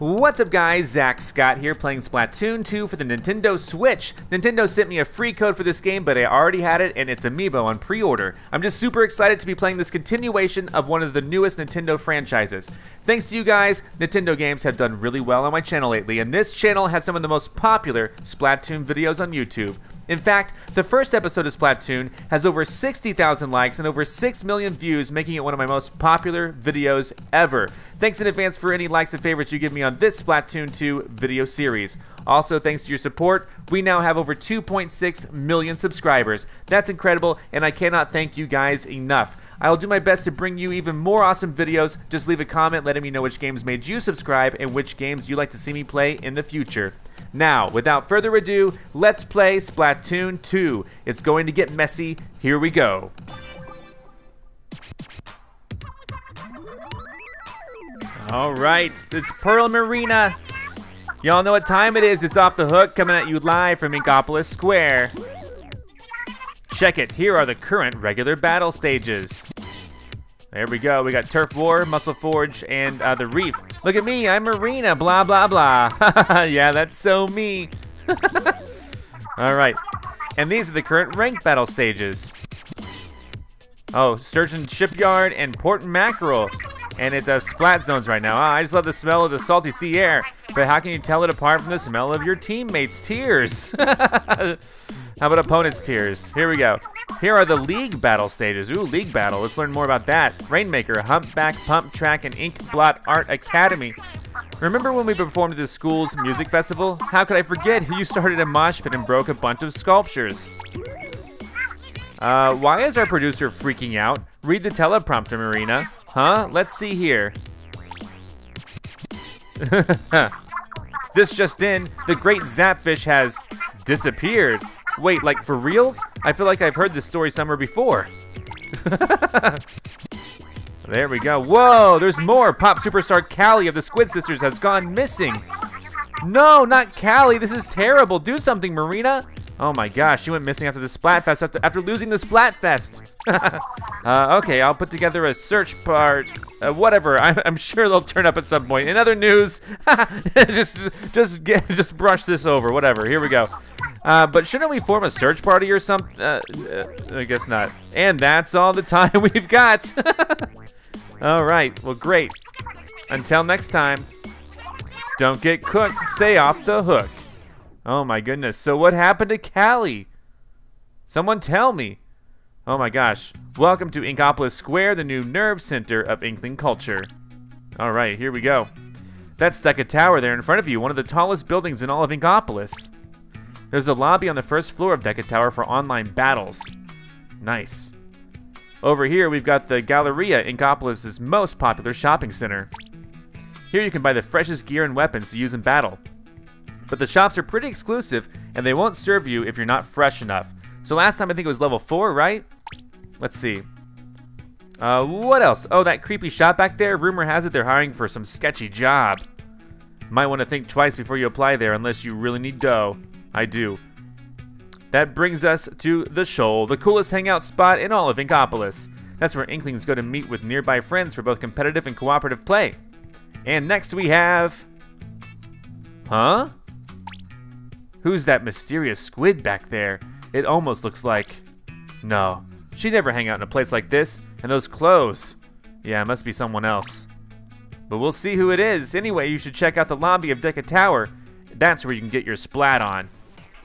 What's up guys, Zack Scott here playing Splatoon 2 for the Nintendo Switch. Nintendo sent me a free code for this game, but I already had it and it's Amiibo on pre-order. I'm just super excited to be playing this continuation of one of the newest Nintendo franchises. Thanks to you guys, Nintendo games have done really well on my channel lately, and this channel has some of the most popular Splatoon videos on YouTube. In fact, the first episode of Splatoon has over 60,000 likes and over 6 million views, making it one of my most popular videos ever. Thanks in advance for any likes and favorites you give me on this Splatoon 2 video series. Also, thanks to your support, we now have over 2.6 million subscribers. That's incredible, and I cannot thank you guys enough. I'll do my best to bring you even more awesome videos. Just leave a comment letting me know which games made you subscribe and which games you'd like to see me play in the future. Now, without further ado, let's play Splatoon 2. It's going to get messy. Here we go. All right, it's Pearl Marina. Y'all know what time it is. It's off the hook coming at you live from Inkopolis Square. Check it, here are the current regular battle stages. There we go, we got Turf War, Musselforge, and uh, the Reef. Look at me, I'm Marina, blah, blah, blah. yeah, that's so me. All right, and these are the current ranked battle stages. Oh, Sturgeon Shipyard and Port Mackerel. And it does splat zones right now. Oh, I just love the smell of the salty sea air. But how can you tell it apart from the smell of your teammates' tears? How about opponent's tears? Here we go. Here are the league battle stages. Ooh, league battle. Let's learn more about that. Rainmaker, Humpback, Pump Track, and Inkblot Art Academy. Remember when we performed at the school's music festival? How could I forget? You started a mosh pit and broke a bunch of sculptures. Uh, why is our producer freaking out? Read the teleprompter, Marina. Huh? Let's see here. this just in, the great Zapfish has disappeared. Wait, like for reals? I feel like I've heard this story somewhere before. there we go. Whoa, there's more. Pop superstar Callie of the Squid Sisters has gone missing. No, not Callie. This is terrible. Do something, Marina. Oh my gosh, she went missing after the Splatfest, after, after losing the Splatfest. uh, okay, I'll put together a search part, uh, whatever. I'm, I'm, sure they'll turn up at some point. In other news, just just get, just brush this over, whatever. Here we go. Uh, but shouldn't we form a search party or something? Uh, uh, I guess not. And that's all the time we've got. all right, well, great. Until next time, don't get cooked. Stay off the hook. Oh my goodness. So what happened to Callie? Someone tell me. Oh my gosh. Welcome to Inkopolis Square, the new nerve center of Inkling culture. All right, here we go. That's Deca Tower there in front of you, one of the tallest buildings in all of Inkopolis. There's a lobby on the first floor of Deca Tower for online battles. Nice. Over here, we've got the Galleria, Inkopolis' most popular shopping center. Here you can buy the freshest gear and weapons to use in battle. But the shops are pretty exclusive, and they won't serve you if you're not fresh enough. So last time I think it was level 4, right? Let's see. Uh, what else? Oh, that creepy shop back there. Rumor has it they're hiring for some sketchy job. Might want to think twice before you apply there unless you really need dough. I do. That brings us to the Shoal, the coolest hangout spot in all of Inkopolis. That's where Inklings go to meet with nearby friends for both competitive and cooperative play. And next we have... Huh? Who's that mysterious squid back there? It almost looks like... No, she'd never hang out in a place like this. And those clothes. Yeah, it must be someone else. But we'll see who it is. Anyway, you should check out the lobby of Deca Tower. That's where you can get your splat on.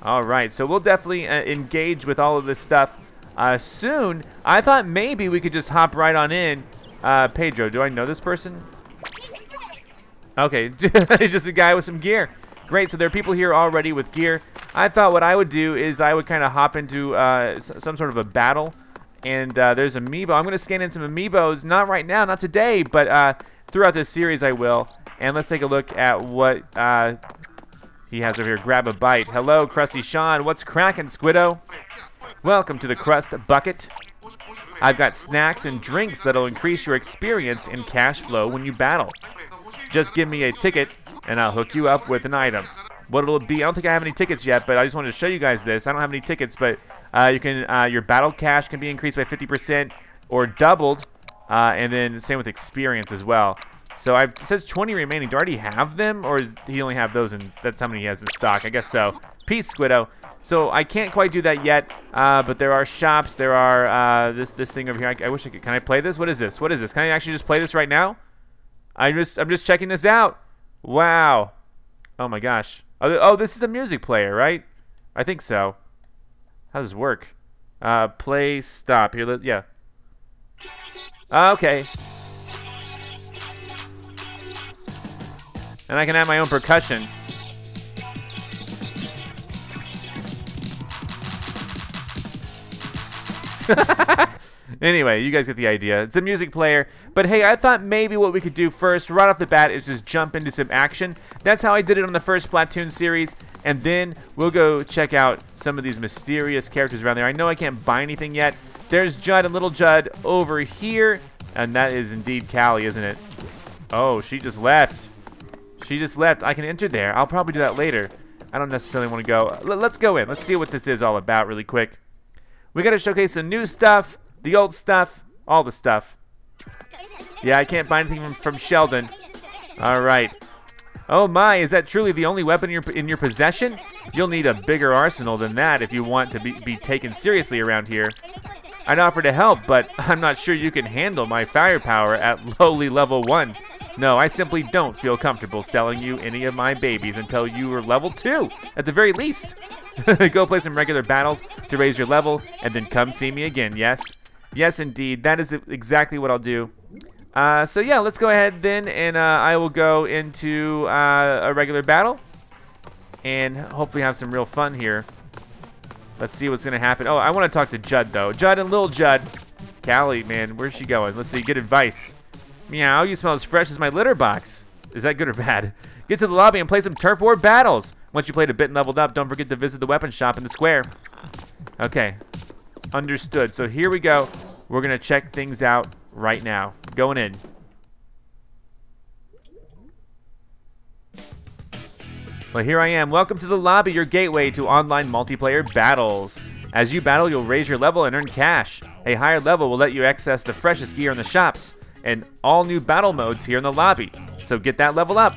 All right, so we'll definitely uh, engage with all of this stuff uh, soon. I thought maybe we could just hop right on in. Uh, Pedro, do I know this person? Okay, just a guy with some gear. Great, so there are people here already with gear. I thought what I would do is I would kind of hop into uh, some sort of a battle. And uh, there's amiibo. I'm going to scan in some amiibos. Not right now, not today, but uh, throughout this series I will. And let's take a look at what uh, he has over here. Grab a bite. Hello, Crusty Sean. What's cracking, Squiddo? Welcome to the Crust Bucket. I've got snacks and drinks that'll increase your experience in cash flow when you battle. Just give me a ticket and I'll hook you up with an item. What it'll be, I don't think I have any tickets yet, but I just wanted to show you guys this. I don't have any tickets, but uh, you can uh, your battle cash can be increased by 50% or doubled, uh, and then same with experience as well. So I've, it says 20 remaining. Do I already have them, or he only have those? And that's how many he has in stock. I guess so. Peace, Squiddo. So I can't quite do that yet, uh, but there are shops. There are uh, this this thing over here. I, I, wish I could. Can I play this? What is this? What is this? Can I actually just play this right now? I just I'm just checking this out. Wow. Oh my gosh. Oh, oh this is a music player, right? I think so. How does this work? Uh, play, stop. Here, yeah. Uh, okay. And I can add my own percussion. anyway, you guys get the idea. It's a music player. But hey, I thought maybe what we could do first, right off the bat, is just jump into some action. That's how I did it on the first Splatoon series. And then we'll go check out some of these mysterious characters around there. I know I can't buy anything yet. There's Judd and Little Judd over here. And that is indeed Callie, isn't it? Oh, she just left. She just left. I can enter there. I'll probably do that later. I don't necessarily want to go. L let's go in. Let's see what this is all about really quick. We got to showcase some new stuff, the old stuff, all the stuff. Yeah, I can't buy anything from, from Sheldon. All right. Oh my, is that truly the only weapon in your, in your possession? You'll need a bigger arsenal than that if you want to be, be taken seriously around here. I'd offer to help, but I'm not sure you can handle my firepower at lowly level 1. No, I simply don't feel comfortable selling you any of my babies until you are level 2, at the very least. Go play some regular battles to raise your level, and then come see me again, yes? Yes, indeed. That is exactly what I'll do. Uh, so yeah, let's go ahead then, and uh, I will go into uh, a regular battle, and hopefully have some real fun here. Let's see what's gonna happen. Oh, I want to talk to Judd though. Judd and Little Judd. Callie, man, where's she going? Let's see. Good advice. Meow, you smell as fresh as my litter box. Is that good or bad? Get to the lobby and play some turf war battles. Once you played a bit and leveled up, don't forget to visit the weapon shop in the square. Okay, understood. So here we go. We're gonna check things out right now. Going in. Well, here I am. Welcome to the lobby, your gateway to online multiplayer battles. As you battle, you'll raise your level and earn cash. A higher level will let you access the freshest gear in the shops and all new battle modes here in the lobby. So get that level up.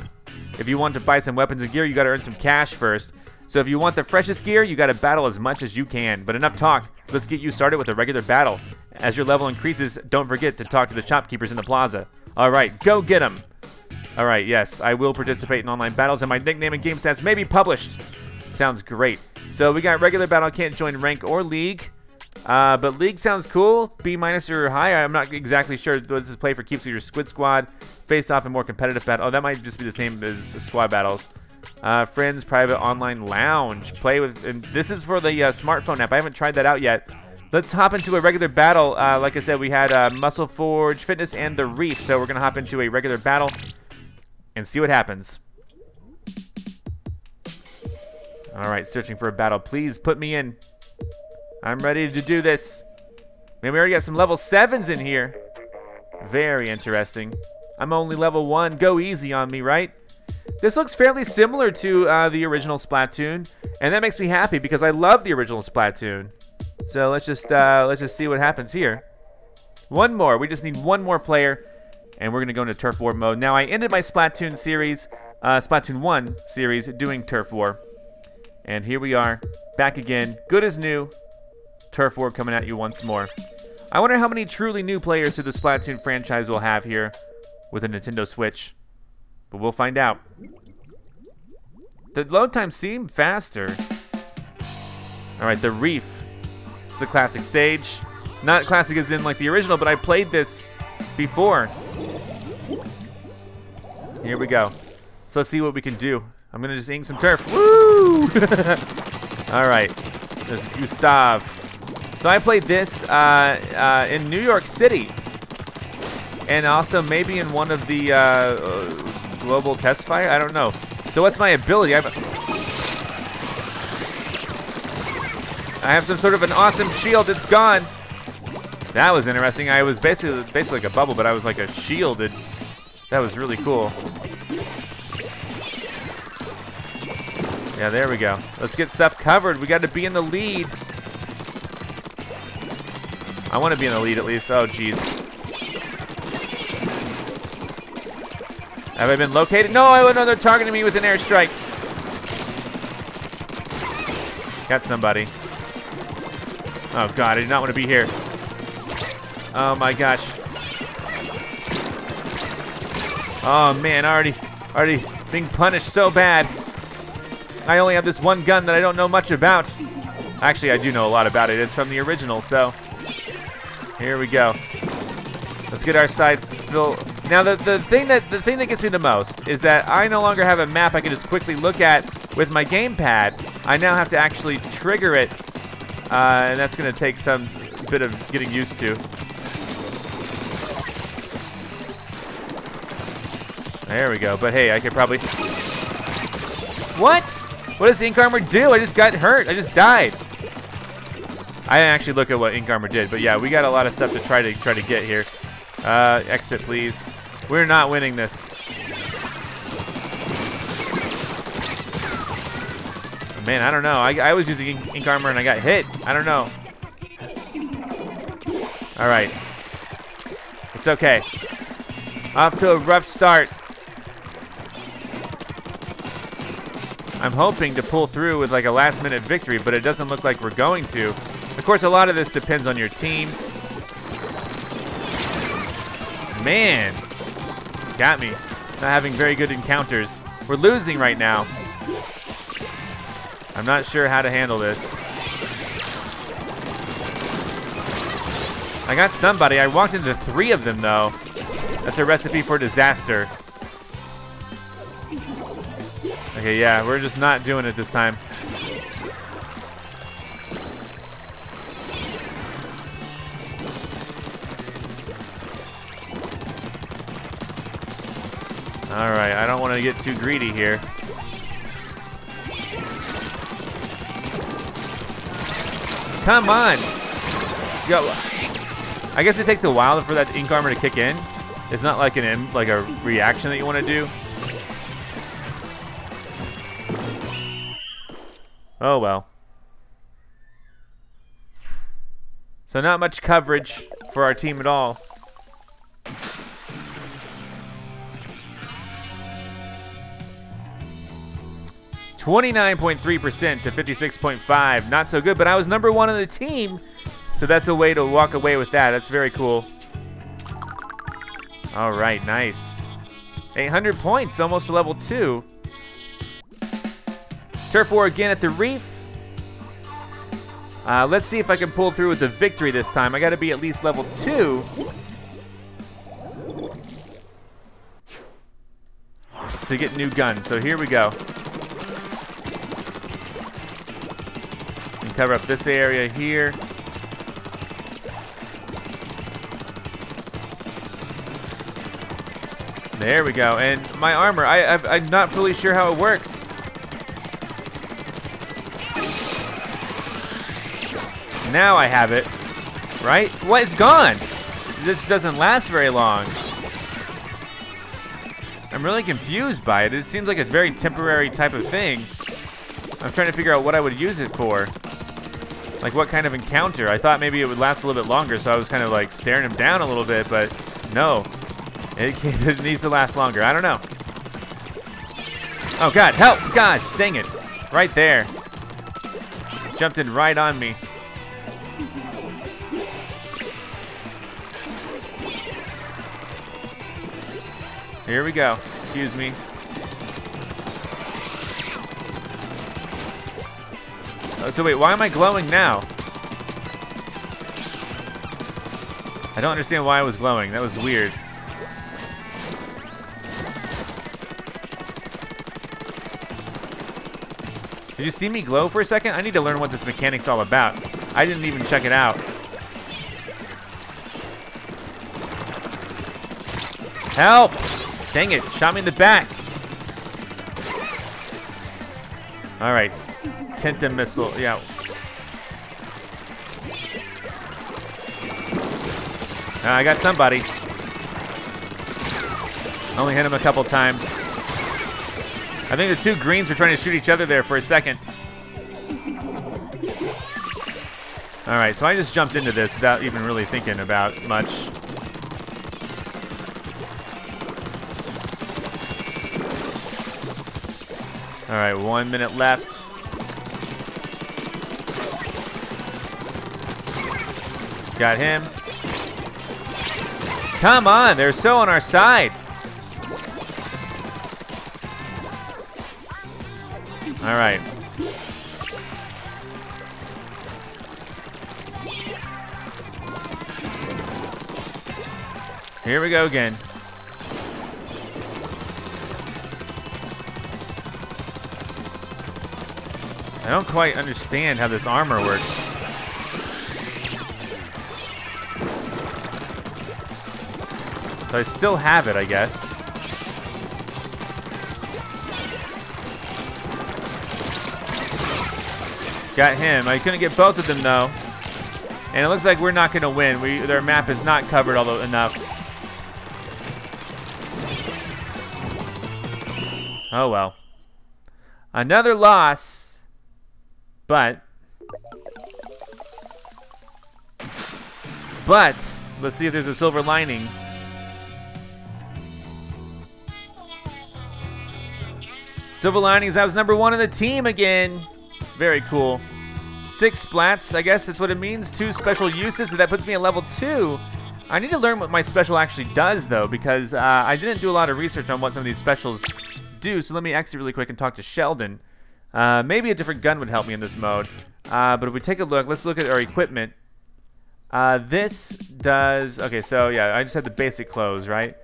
If you want to buy some weapons and gear, you gotta earn some cash first. So if you want the freshest gear, you gotta battle as much as you can. But enough talk, let's get you started with a regular battle. As your level increases, don't forget to talk to the shopkeepers in the plaza. Alright, go get them! Alright, yes, I will participate in online battles and my nickname and game stats may be published. Sounds great. So we got regular battle, can't join rank or league. Uh, but league sounds cool. B minus or higher. I'm not exactly sure what this is play for keeps your squid squad. Face off in more competitive battle. Oh, that might just be the same as squad battles. Uh, friends, private online lounge. Play with, and this is for the uh, smartphone app. I haven't tried that out yet. Let's hop into a regular battle. Uh, like I said, we had uh, Musselforge, Fitness, and The Reef. So we're to hop into a regular battle and see what happens. All right, searching for a battle. Please put me in. I'm ready to do this. Man, we already got some level 7s in here. Very interesting. I'm only level 1. Go easy on me, right? This looks fairly similar to uh, the original Splatoon, and that makes me happy because I love the original Splatoon. So let's just uh, let's just see what happens here. One more. We just need one more player, and we're gonna go into Turf War mode. Now I ended my Splatoon series, uh, Splatoon 1 series, doing Turf War, and here we are, back again, good as new. Turf War coming at you once more. I wonder how many truly new players to the Splatoon franchise will have here with a Nintendo Switch, but we'll find out. The load times seem faster. All right, the Reef it's a classic stage. Not classic as in like the original, but I played this before. Here we go. So let's see what we can do. I'm gonna just ink some turf. Woo! All right. There's Gustav. So I played this uh, uh, in New York City, and also maybe in one of the uh, global test fire. I don't know. So what's my ability? I have I have some sort of an awesome shield. It's gone. That was interesting. I was basically basically like a bubble, but I was like a shielded. That was really cool. Yeah, there we go. Let's get stuff covered. We got to be in the lead. I want to be in the lead at least. Oh, jeez. Have I been located? No, I no, they're targeting me with an airstrike. Got somebody. Oh god, I do not want to be here. Oh my gosh. Oh man, already, already being punished so bad. I only have this one gun that I don't know much about. Actually, I do know a lot about it. It's from the original, so here we go. Let's get our side fill. Now, the, the thing that the thing that gets me the most is that I no longer have a map I can just quickly look at with my gamepad. I now have to actually trigger it, uh, and that's going to take some bit of getting used to. There we go. But hey, I could probably... What? What does Ink Armor do? I just got hurt. I just died. I didn't actually look at what Ink Armor did, but yeah, we got a lot of stuff to try to try to get here. Uh, exit, please. We're not winning this. Man, I don't know. I, I was using ink, ink armor and I got hit. I don't know. All right. It's okay. Off to a rough start. I'm hoping to pull through with like a last minute victory, but it doesn't look like we're going to. Of course, a lot of this depends on your team. Man, got me. Not having very good encounters. We're losing right now. I'm not sure how to handle this. I got somebody. I walked into three of them, though. That's a recipe for disaster. Okay, yeah, we're just not doing it this time. To get too greedy here. Come on. Go. I guess it takes a while for that ink armor to kick in. It's not like an like a reaction that you want to do. Oh well. So not much coverage for our team at all. 29.3% to 56.5. Not so good, but I was number one on the team, so that's a way to walk away with that. That's very cool. All right, nice. 800 points, almost to level two. Turf War again at the Reef. Uh, let's see if I can pull through with the victory this time. I got to be at least level two. To get new guns. So here we go. Cover up this area here. There we go. And my armor, I, I, I'm not fully sure how it works. Now I have it. Right? What? It's gone. This doesn't last very long. I'm really confused by it. It seems like a very temporary type of thing. I'm trying to figure out what I would use it for. Like what kind of encounter? I thought maybe it would last a little bit longer, so I was kind of like staring him down a little bit, but no. It, it needs to last longer. I don't know. Oh God, help! God, dang it. Right there. Jumped in right on me. Here we go. Excuse me. Oh, so wait, why am I glowing now? I don't understand why I was glowing. That was weird. Did you see me glow for a second? I need to learn what this mechanic's all about. I didn't even check it out. Help! Dang it, shot me in the back. All right, Tenta missile, yeah. Uh, I got somebody. Only hit him a couple times. I think the two greens were trying to shoot each other there for a second. All right, so I just jumped into this without even really thinking about much. All right, one minute left. Got him. Come on, they're so on our side. All right. Here we go again. I don't quite understand how this armor works. I still have it, I guess. Got him. I couldn't get both of them, though. And it looks like we're not going to win. We, their map is not covered enough. Oh, well. Another loss. But, but, let's see if there's a silver lining. Silver linings, I was number one on the team again. Very cool. Six splats, I guess that's what it means. Two special uses, so that puts me at level two. I need to learn what my special actually does, though, because uh, I didn't do a lot of research on what some of these specials do. So let me exit really quick and talk to Sheldon. Uh, maybe a different gun would help me in this mode. Uh, but if we take a look, let's look at our equipment. Uh, this does, okay, so yeah, I just had the basic clothes, right?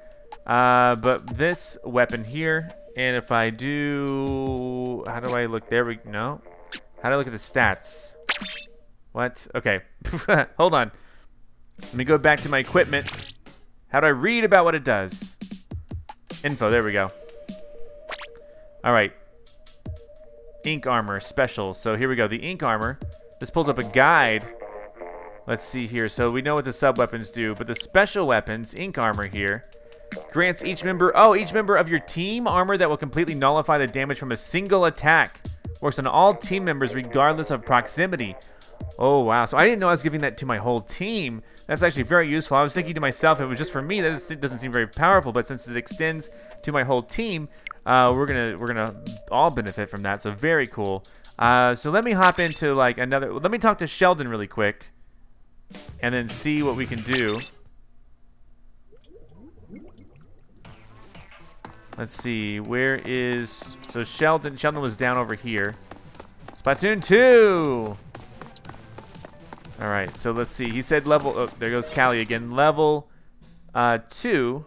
Uh, but this weapon here, and if I do, how do I look, there we, no. How do I look at the stats? What? Okay, hold on. Let me go back to my equipment. How do I read about what it does? Info, there we go. All right, ink armor special. So here we go, the ink armor. This pulls up a guide. Let's see here. So we know what the sub weapons do, but the special weapons, ink armor here, grants each member, oh, each member of your team armor that will completely nullify the damage from a single attack. Works on all team members regardless of proximity. Oh, wow. So I didn't know I was giving that to my whole team. That's actually very useful. I was thinking to myself, it was just for me. That just, doesn't seem very powerful, but since it extends to my whole team, uh, we're gonna we're gonna all benefit from that. So very cool. Uh, so let me hop into like another. Let me talk to Sheldon really quick, and then see what we can do. Let's see. Where is so Sheldon? Sheldon was down over here. Platoon two. All right. So let's see. He said level. Oh, there goes Callie again. Level uh, two.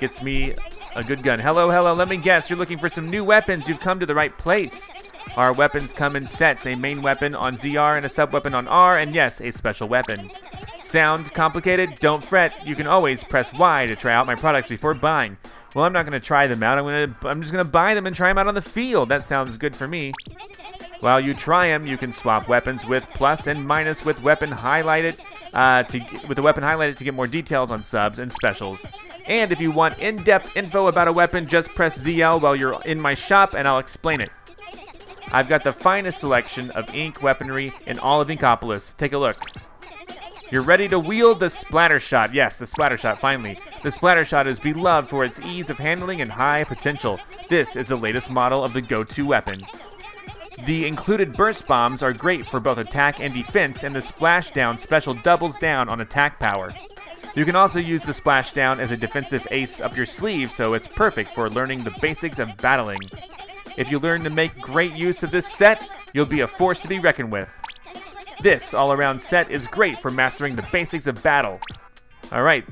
Gets me a good gun. Hello, hello, let me guess. You're looking for some new weapons. You've come to the right place. Our weapons come in sets. A main weapon on ZR and a sub weapon on R, and yes, a special weapon. Sound complicated? Don't fret. You can always press Y to try out my products before buying. Well, I'm not going to try them out. I'm to I'm just going to buy them and try them out on the field. That sounds good for me. While you try them, you can swap weapons with plus and minus with weapon highlighted uh, to with the weapon highlighted to get more details on subs and specials. And if you want in-depth info about a weapon, just press ZL while you're in my shop and I'll explain it. I've got the finest selection of ink weaponry in all of Inkopolis. Take a look. You're ready to wield the Splattershot. Yes, the Splattershot, finally. The Splattershot is beloved for its ease of handling and high potential. This is the latest model of the go-to weapon. The included burst bombs are great for both attack and defense, and the splashdown special doubles down on attack power. You can also use the splashdown as a defensive ace up your sleeve, so it's perfect for learning the basics of battling. If you learn to make great use of this set, you'll be a force to be reckoned with. This all-around set is great for mastering the basics of battle. All right,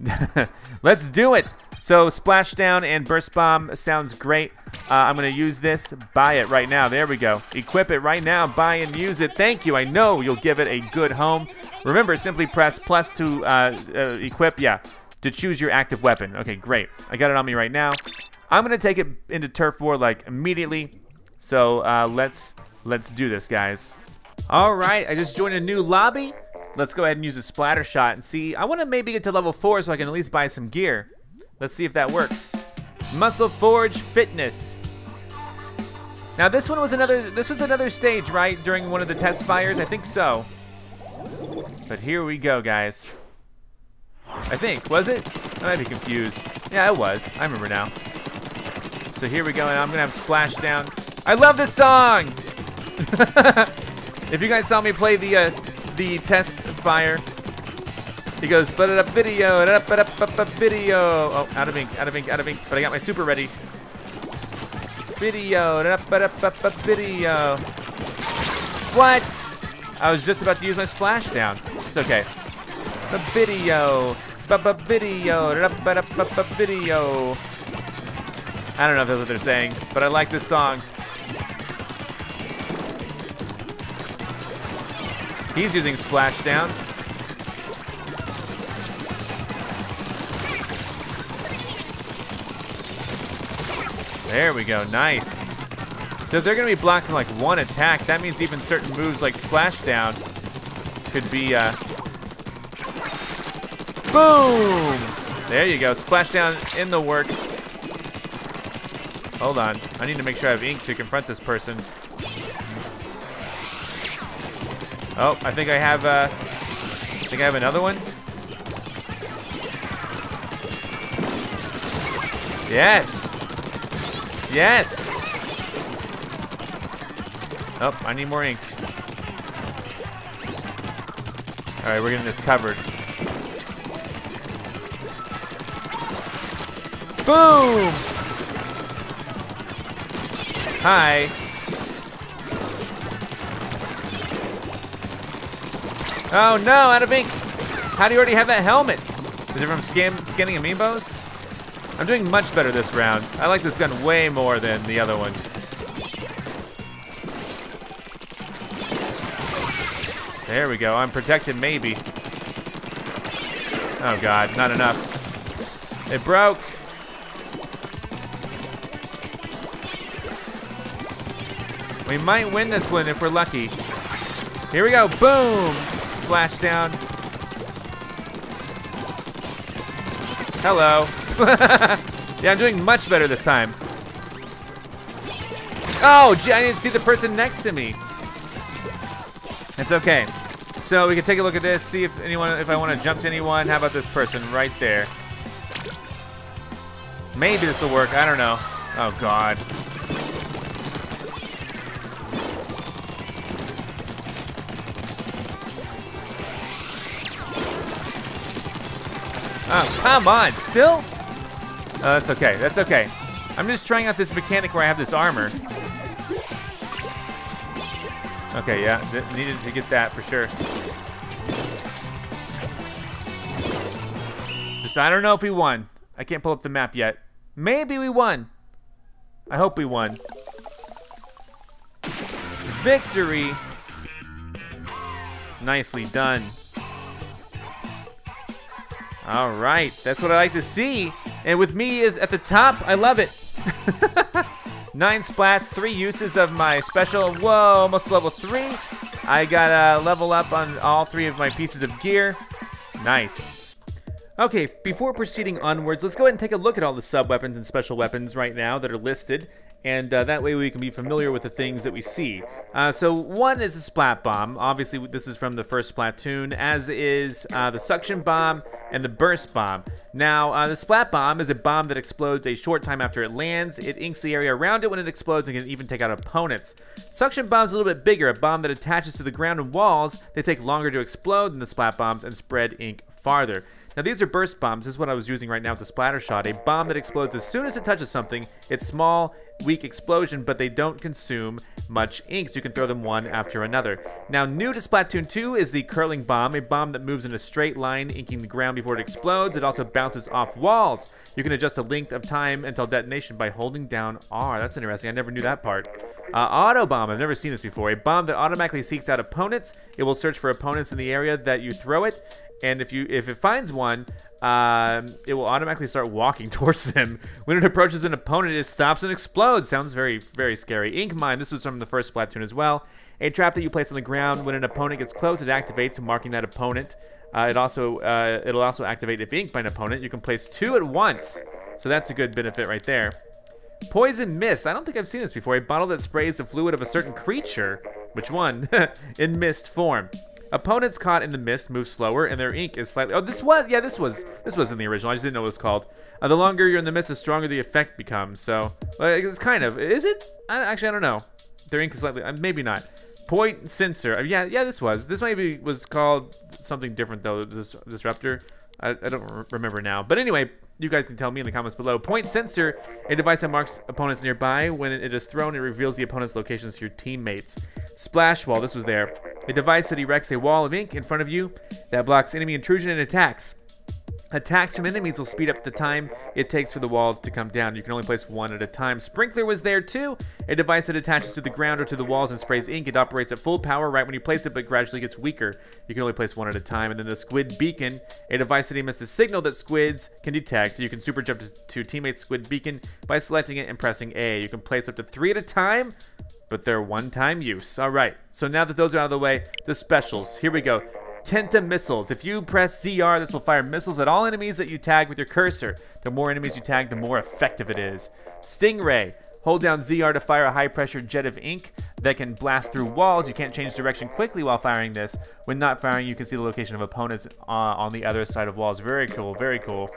let's do it. So Splashdown and Burst Bomb sounds great. Uh, I'm to use this. Buy it right now. There we go. Equip it right now. Buy and use it. Thank you. I know you'll give it a good home. Remember, simply press plus to uh, uh, equip, yeah, to choose your active weapon. Okay, great. I got it on me right now. I'm to take it into Turf War, like, immediately. So uh, let's let's do this, guys. All right, I just joined a new lobby. Let's go ahead and use a splattershot and see. I want to maybe get to level 4 so I can at least buy some gear. Let's see if that works. Musselforge Fitness. Now this one was another, this was another stage, right? During one of the test fires, I think so. But here we go, guys. I think. Was it? I might be confused. Yeah, it was. I remember now. So here we go, and I'm gonna have splashdown. I love this song! if you guys saw me play the uh, the test fire, he goes, but up video, but up video. Oh, out of ink, out of ink, out of ink. But I got my super ready. Video, but up video. What? I was just about to use my splashdown. It's okay. Video, but video, but video. I don't know if that's what they're saying, but I like this song. He's using splashdown. There we go, nice. So if they're gonna be blocked blocking like one attack, that means even certain moves like splashdown could be, uh... Boom! There you go, splashdown in the works. Hold on, I need to make sure I have ink to confront this person. Oh, I think I have, uh, I think I have another one. Yes! Yes! Oh, I need more ink. Alright, we're getting this covered. Boom! Hi. Oh no, out of ink. How do you already have that helmet? Is it from scan scanning amiibos? I'm doing much better this round. I like this gun way more than the other one. There we go. I'm protected, maybe. Oh god, not enough. It broke. We might win this one if we're lucky. Here we go. Boom! splashdown. Hello. yeah, I'm doing much better this time. Oh, gee, I didn't see the person next to me. It's okay. So we can take a look at this, see if anyone, if I want to jump to anyone. How about this person right there? Maybe this will work. I don't know. Oh God. Come on, still? Oh, that's okay, that's okay. I'm just trying out this mechanic where I have this armor. Okay, yeah, needed to get that for sure. Just, I don't know if we won. I can't pull up the map yet. Maybe we won. I hope we won. Victory. Nicely done. All right, that's what I like to see. And with me is at the top, I love it. Nine splats, three uses of my special. Whoa, almost level three. I got a level up on all three of my pieces of gear. Nice. Okay, before proceeding onwards, let's go ahead and take a look at all the sub-weapons and special weapons right now that are listed and uh, that way we can be familiar with the things that we see. Uh, so one is a splat bomb. Obviously, this is from the first Splatoon, as is uh, the suction bomb and the burst bomb. Now, uh, the splat bomb is a bomb that explodes a short time after it lands. It inks the area around it when it explodes and can even take out opponents. Suction bomb's a little bit bigger, a bomb that attaches to the ground and walls. They take longer to explode than the splat bombs and spread ink farther. Now these are burst bombs. This is what I was using right now with the splattershot. A bomb that explodes as soon as it touches something. It's small, weak explosion, but they don't consume much ink, so you can throw them one after another. Now new to Splatoon 2 is the curling bomb, a bomb that moves in a straight line, inking the ground before it explodes. It also bounces off walls. You can adjust the length of time until detonation by holding down R. That's interesting. I never knew that part. Uh, auto bomb. I've never seen this before. A bomb that automatically seeks out opponents. It will search for opponents in the area that you throw it and if you if it finds one, um, it will automatically start walking towards them. When it approaches an opponent, it stops and explodes. Sounds very, very scary. Ink Mine, this was from the first Splatoon as well. A trap that you place on the ground. When an opponent gets close, it activates, marking that opponent. Uh, it also uh, it'll also activate if inked by an opponent. You can place two at once, so that's a good benefit right there. Poison Mist. I don't think I've seen this before. A bottle that sprays the fluid of a certain creature. Which one? In mist form. Opponents caught in the mist move slower, and their ink is slightly. Oh, this was yeah, this was this was in the original. I just didn't know what it was called. Uh, the longer you're in the mist, the stronger the effect becomes. So it's kind of. Is it? I, actually, I don't know. Their ink is slightly. Uh, maybe not. Point sensor. Uh, yeah, yeah, this was. This maybe was called something different though. This disruptor. I, I don't remember now. But anyway, you guys can tell me in the comments below. Point sensor, a device that marks opponents nearby. When it is thrown, it reveals the opponent's locations to your teammates. Splash wall, this was there. A device that erects a wall of ink in front of you that blocks enemy intrusion and attacks. Attacks from enemies will speed up the time it takes for the wall to come down. You can only place one at a time. Sprinkler was there too, a device that attaches to the ground or to the walls and sprays ink. It operates at full power right when you place it, but gradually gets weaker. You can only place one at a time. And then the Squid Beacon, a device that emits a signal that squids can detect. You can super jump to, to teammate Squid Beacon by selecting it and pressing A. You can place up to three at a time, but they're one-time use. All right, so now that those are out of the way, the specials. Here we go. Tenta missiles. If you press ZR, this will fire missiles at all enemies that you tag with your cursor. The more enemies you tag, the more effective it is. Stingray. Hold down ZR to fire a high-pressure jet of ink that can blast through walls. You can't change direction quickly while firing this. When not firing, you can see the location of opponents uh, on the other side of walls. Very cool, very cool.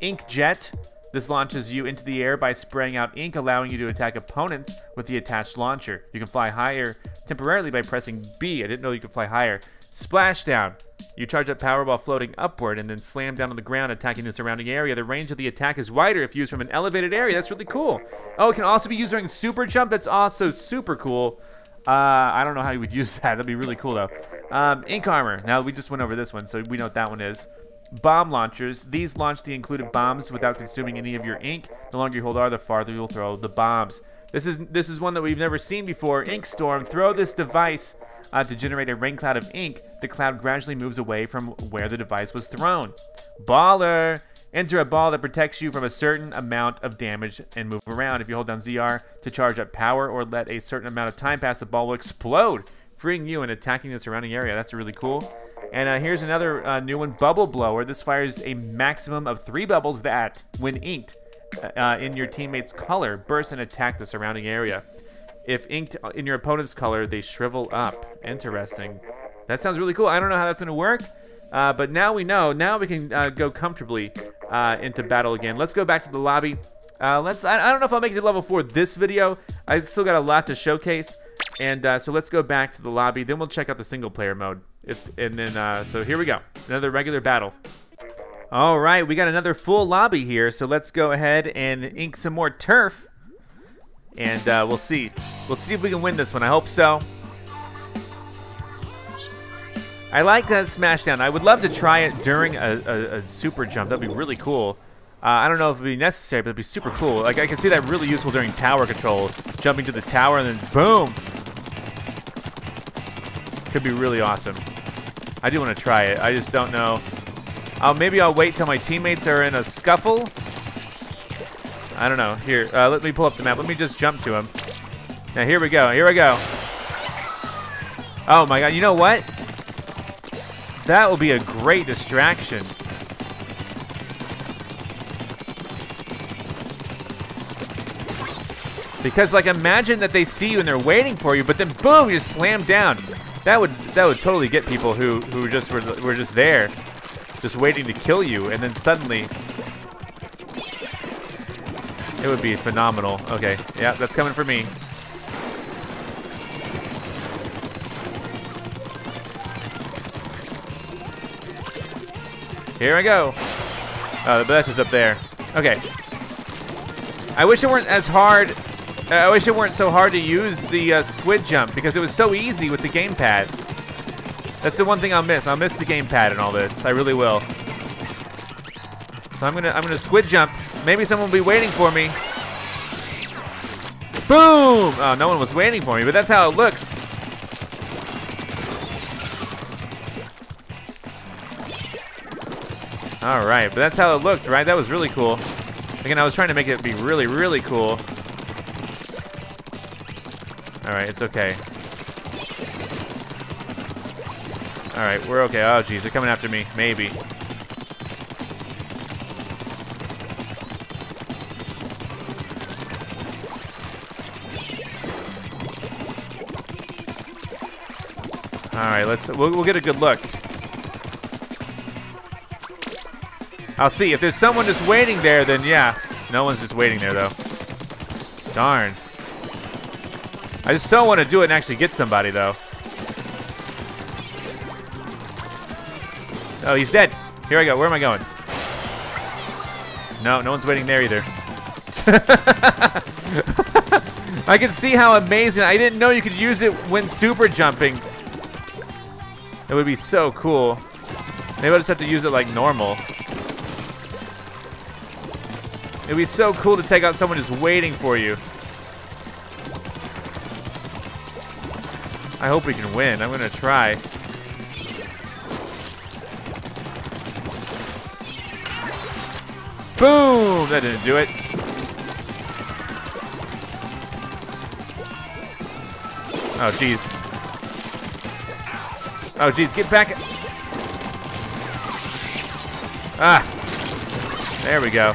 Ink Jet. This launches you into the air by spraying out ink, allowing you to attack opponents with the attached launcher. You can fly higher temporarily by pressing B. I didn't know you could fly higher. Splashdown. You charge up power while floating upward and then slam down on the ground, attacking the surrounding area. The range of the attack is wider if used from an elevated area. That's really cool. Oh, it can also be used during super jump. That's also super cool. Uh, I don't know how you would use that. That'd be really cool, though. Um, ink armor. Now, we just went over this one, so we know what that one is. Bomb launchers. These launch the included bombs without consuming any of your ink. The longer you hold R, the farther you'll throw the bombs. This is this is one that we've never seen before. Ink Storm. Throw this device uh, to generate a rain cloud of ink, the cloud gradually moves away from where the device was thrown. Baller! Enter a ball that protects you from a certain amount of damage and move around. If you hold down ZR to charge up power or let a certain amount of time pass, the ball will explode, freeing you and attacking the surrounding area. That's really cool. And uh, here's another uh, new one, Bubble Blower. This fires a maximum of three bubbles that, when inked uh, in your teammate's color, burst and attack the surrounding area. If inked in your opponent's color, they shrivel up. Interesting. That sounds really cool. I don't know how that's going to work, uh, but now we know. Now we can uh, go comfortably uh, into battle again. Let's go back to the lobby. Uh, let's. I, I, don't know if I'll make it to level 4 this video. I still got a lot to showcase. And uh, so let's go back to the lobby. Then we'll check out the single player mode. If, and then, uh, so here we go. Another regular battle. All right, we got another full lobby here. So let's go ahead and ink some more turf and uh, we'll see. We'll see if we can win this one. I hope so. I like that Smashdown. I would love to try it during a, a, a super jump. That'd be really cool. Uh, I don't know if it'd be necessary, but it'd be super cool. Like I can see that really useful during tower control, jumping to the tower and then boom. Could be really awesome. I do want to try it. I just don't know. Uh, maybe I'll wait till my teammates are in a scuffle I don't know. Here, uh, let me pull up the map. Let me just jump to him. Now, here we go. Here we go. Oh, my God. You know what? That will be a great distraction. Because, like, imagine that they see you and they're waiting for you, but then, boom, you slam down. That would that would totally get people who who just were were just there, just waiting to kill you, and then suddenly it would be phenomenal. Okay, yeah, that's coming for me. Here I go. Oh, the best is up there. Okay. I wish it weren't as hard. Uh, I wish it weren't so hard to use the uh, squid jump because it was so easy with the gamepad. That's the one thing I'll miss. I'll miss the gamepad in all this. I really will. So I'm gonna I'm gonna squid jump Maybe someone will be waiting for me. Boom! Oh, no one was waiting for me, but that's how it looks. All right, but that's how it looked, right? That was really cool. Again, I was trying to make it be really, really cool. All right, it's okay. All right, we're okay. Oh, geez, they're coming after me. Maybe. All right, let's. We'll, we'll get a good look. I'll see if there's someone just waiting there. Then yeah, no one's just waiting there though. Darn. I just so want to do it and actually get somebody though. Oh, he's dead. Here I go. Where am I going? No, no one's waiting there either. I can see how amazing. I didn't know you could use it when super jumping. It would be so cool. Maybe I'll just have to use it like normal. It'd be so cool to take out someone just waiting for you. I hope we can win. I'm gonna try. Boom! That didn't do it. Oh, jeez. Oh, jeez, get back. Ah. There we go.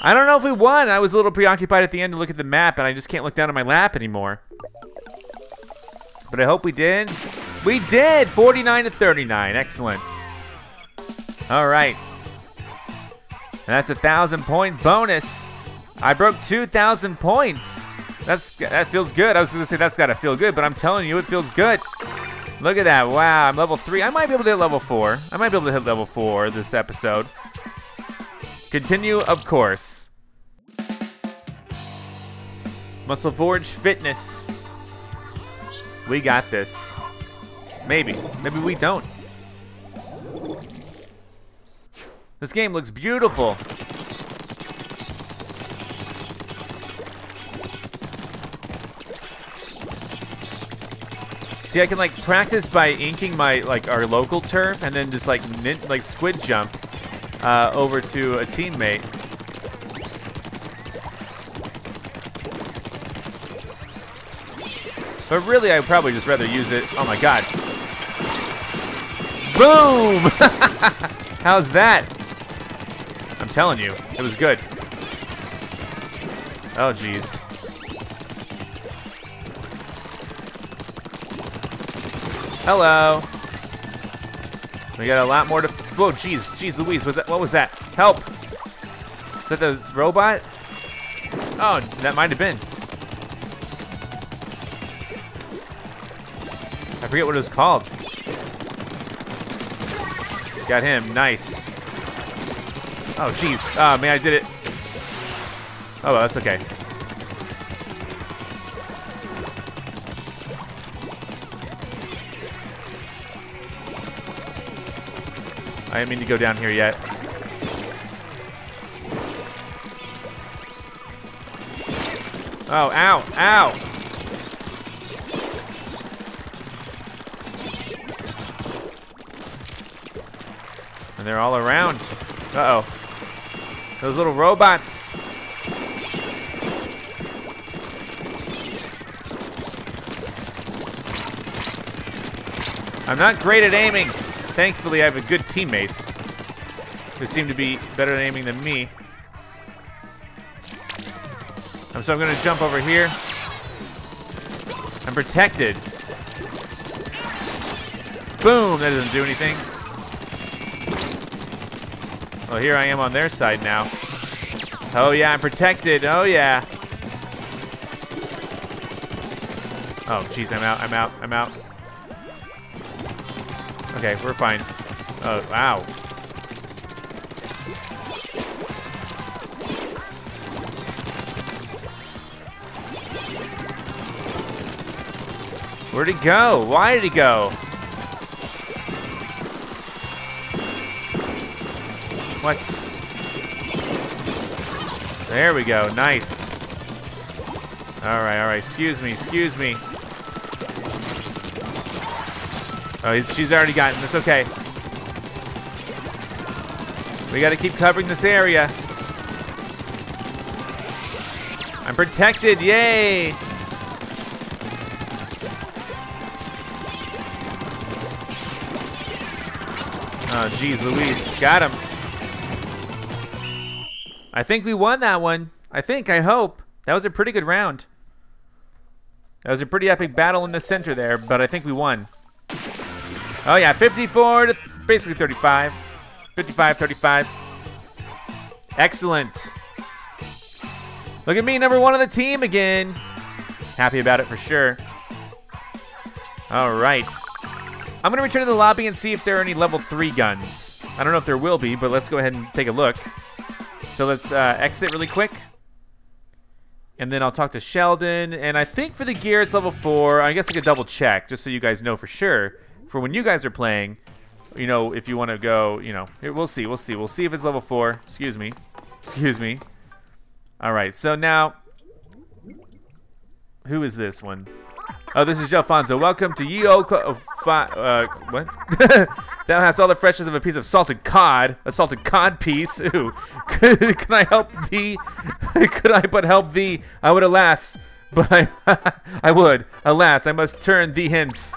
I don't know if we won. I was a little preoccupied at the end to look at the map, and I just can't look down at my lap anymore. But I hope we did. We did! 49 to 39. Excellent. All right. That's a thousand point bonus. I broke 2,000 points. That's that feels good. I was gonna say that's gotta feel good, but I'm telling you, it feels good. Look at that! Wow, I'm level three. I might be able to hit level four. I might be able to hit level four this episode. Continue, of course. Musselforge Fitness. We got this. Maybe. Maybe we don't. This game looks beautiful. See, I can like practice by inking my like our local turf and then just like like squid jump uh, over to a teammate. But really, I'd probably just rather use it. Oh my god. Boom! How's that? I'm telling you, it was good. Oh, jeez. Hello. We got a lot more to. Whoa, jeez, jeez, Louise, was that? What was that? Help! Is that the robot? Oh, that might have been. I forget what it was called. Got him, nice. Oh, jeez. Oh, man, I did it. Oh, well, that's okay. I didn't mean to go down here yet. Oh, ow, ow! And they're all around. Uh-oh. Those little robots. I'm not great at aiming. Thankfully, I have a good teammates who seem to be better at aiming than me. Um, so I'm going to jump over here. I'm protected. Boom! That doesn't do anything. Well, here I am on their side now. Oh, yeah, I'm protected. Oh, yeah. Oh, jeez, I'm out, I'm out, I'm out. Okay, we're fine. Oh, wow. Where'd he go? Why did he go? What? There we go. Nice. All right, all right. Excuse me, excuse me. Oh, she's already gotten. It's okay. We got to keep covering this area. I'm protected. Yay! Oh, jeez, Louise. Got him. I think we won that one. I think. I hope. That was a pretty good round. That was a pretty epic battle in the center there, but I think we won. Oh yeah, 54 to basically 35. 55, 35. Excellent. Look at me, number one on the team again. Happy about it for sure. All right. I'm to return to the lobby and see if there are any level 3 guns. I don't know if there will be, but let's go ahead and take a look. So let's uh, exit really quick. And then I'll talk to Sheldon. And I think for the gear, it's level 4. I guess I could double check, just so you guys know for sure. For when you guys are playing, you know, if you want to go, you know, we'll see, we'll see. We'll see if it's level 4. Excuse me. Excuse me. All right, so now, who is this one? Oh, this is Jelfonzo. Welcome to Ye Old oh, uh, what? that hast all the freshness of a piece of salted cod. A salted cod piece. Ooh. Could, I help thee? Could I but help thee? I would, alas. But I, I would. Alas, I must turn thee hence.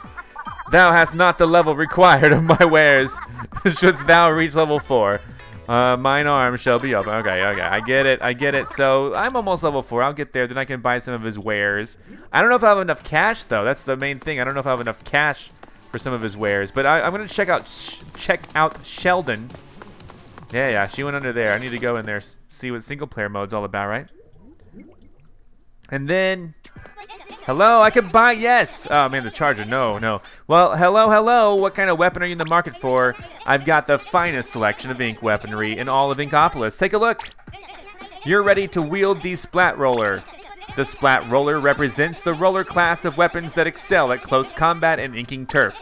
Thou hast not the level required of my wares. Shouldst thou reach level 4. Uh, mine arm shall be open. Okay, okay, I get it, I get it. So I'm almost level four. I'll get there. Then I can buy some of his wares. I don't know if I have enough cash though. That's the main thing. I don't know if I have enough cash for some of his wares. But I, am gonna check out check out Sheldon. Yeah, yeah, she went under there. I need to go in there see what single player mode's all about, right? And then Hello, I can buy, yes. Oh man, the charger, no, no. Well, hello, hello, what kind of weapon are you in the market for? I've got the finest selection of ink weaponry in all of Inkopolis. Take a look. You're ready to wield the Splat Roller. The Splat Roller represents the roller class of weapons that excel at close combat and inking turf.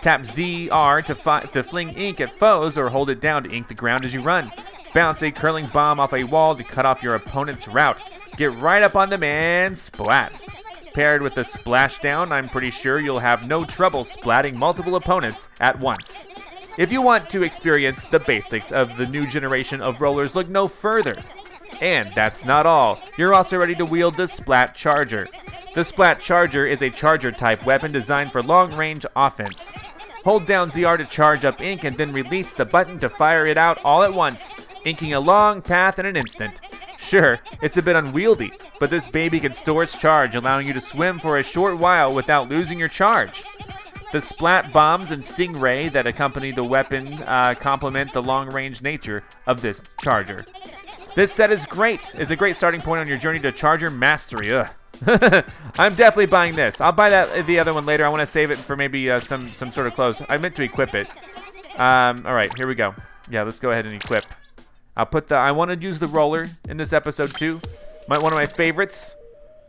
Tap ZR to, to fling ink at foes or hold it down to ink the ground as you run. Bounce a curling bomb off a wall to cut off your opponent's route. Get right up on them and splat. Paired with the splashdown, I'm pretty sure you'll have no trouble splatting multiple opponents at once. If you want to experience the basics of the new generation of rollers, look no further. And that's not all. You're also ready to wield the Splat Charger. The Splat Charger is a charger type weapon designed for long range offense. Hold down ZR to charge up ink and then release the button to fire it out all at once, inking a long path in an instant. Sure, it's a bit unwieldy, but this baby can store its charge, allowing you to swim for a short while without losing your charge. The splat bombs and stingray that accompany the weapon uh, complement the long-range nature of this charger. This set is great. It's a great starting point on your journey to charger mastery. Ugh. I'm definitely buying this. I'll buy that the other one later. I want to save it for maybe uh, some some sort of clothes. I meant to equip it. Um, all right, here we go. Yeah, let's go ahead and equip. I'll put the, I want to use the roller in this episode too. My, one of my favorites.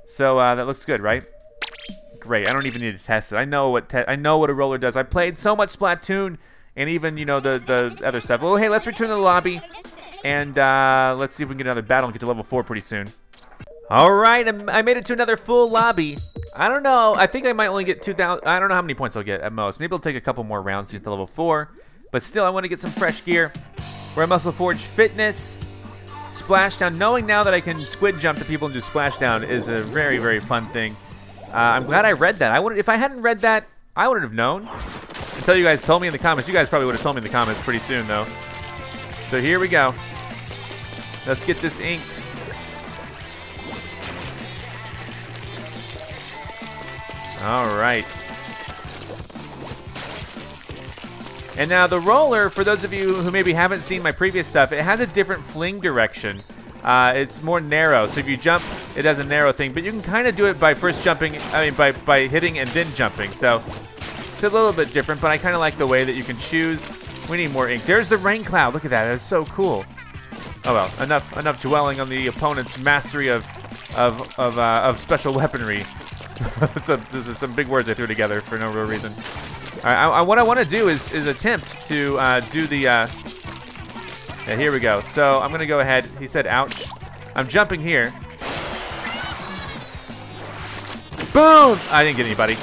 So uh, that looks good, right? Great. I don't even need to test it. I know what I know what a roller does. I played so much Splatoon and even you know the the other stuff. Well, hey, let's return to the lobby and uh, let's see if we can get another battle and get to level four pretty soon. All right, I made it to another full lobby. I don't know. I think I might only get 2,000. I don't know how many points I'll get at most. Maybe I'll take a couple more rounds to get to level four. But still, I want to get some fresh gear. We're at Musselforge Fitness. Splashdown. Knowing now that I can squid jump to people and do splashdown is a very, very fun thing. Uh, I'm glad I read that. I would, if I hadn't read that, I wouldn't have known. Until you guys told me in the comments. You guys probably would have told me in the comments pretty soon, though. So here we go. Let's get this inked. All right. And now the roller, for those of you who maybe haven't seen my previous stuff, it has a different fling direction. Uh, it's more narrow, so if you jump, it has a narrow thing. But you can kind of do it by first jumping, I mean, by, by hitting and then jumping. So it's a little bit different, but I kind of like the way that you can choose. We need more ink. There's the rain cloud. Look at that. That's so cool. Oh well, enough enough dwelling on the opponent's mastery of of of, uh, of special weaponry. So, are some big words I threw together for no real reason. I, I, what I want to do is, is attempt to uh, do the, uh, yeah, here we go. So I'm going to go ahead. He said, ouch. I'm jumping here. Boom! I didn't get anybody.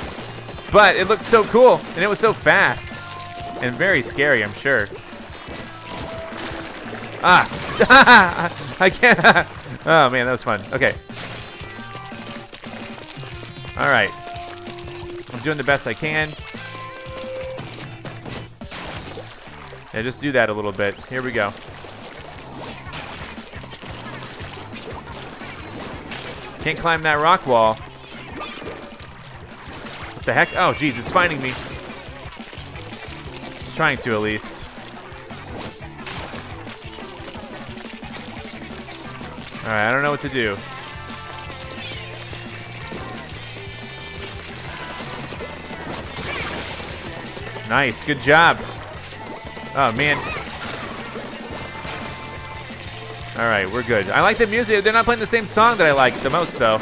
But it looked so cool, and it was so fast. And very scary, I'm sure. Ah! I can't. oh, man, that was fun. Okay. All right. I'm doing the best I can. Yeah, just do that a little bit. Here we go. Can't climb that rock wall. What the heck? Oh, jeez, it's finding me. It's trying to, at least. Alright, I don't know what to do. Nice, good job. Oh, man. All right, we're good. I like the music. They're not playing the same song that I like the most, though.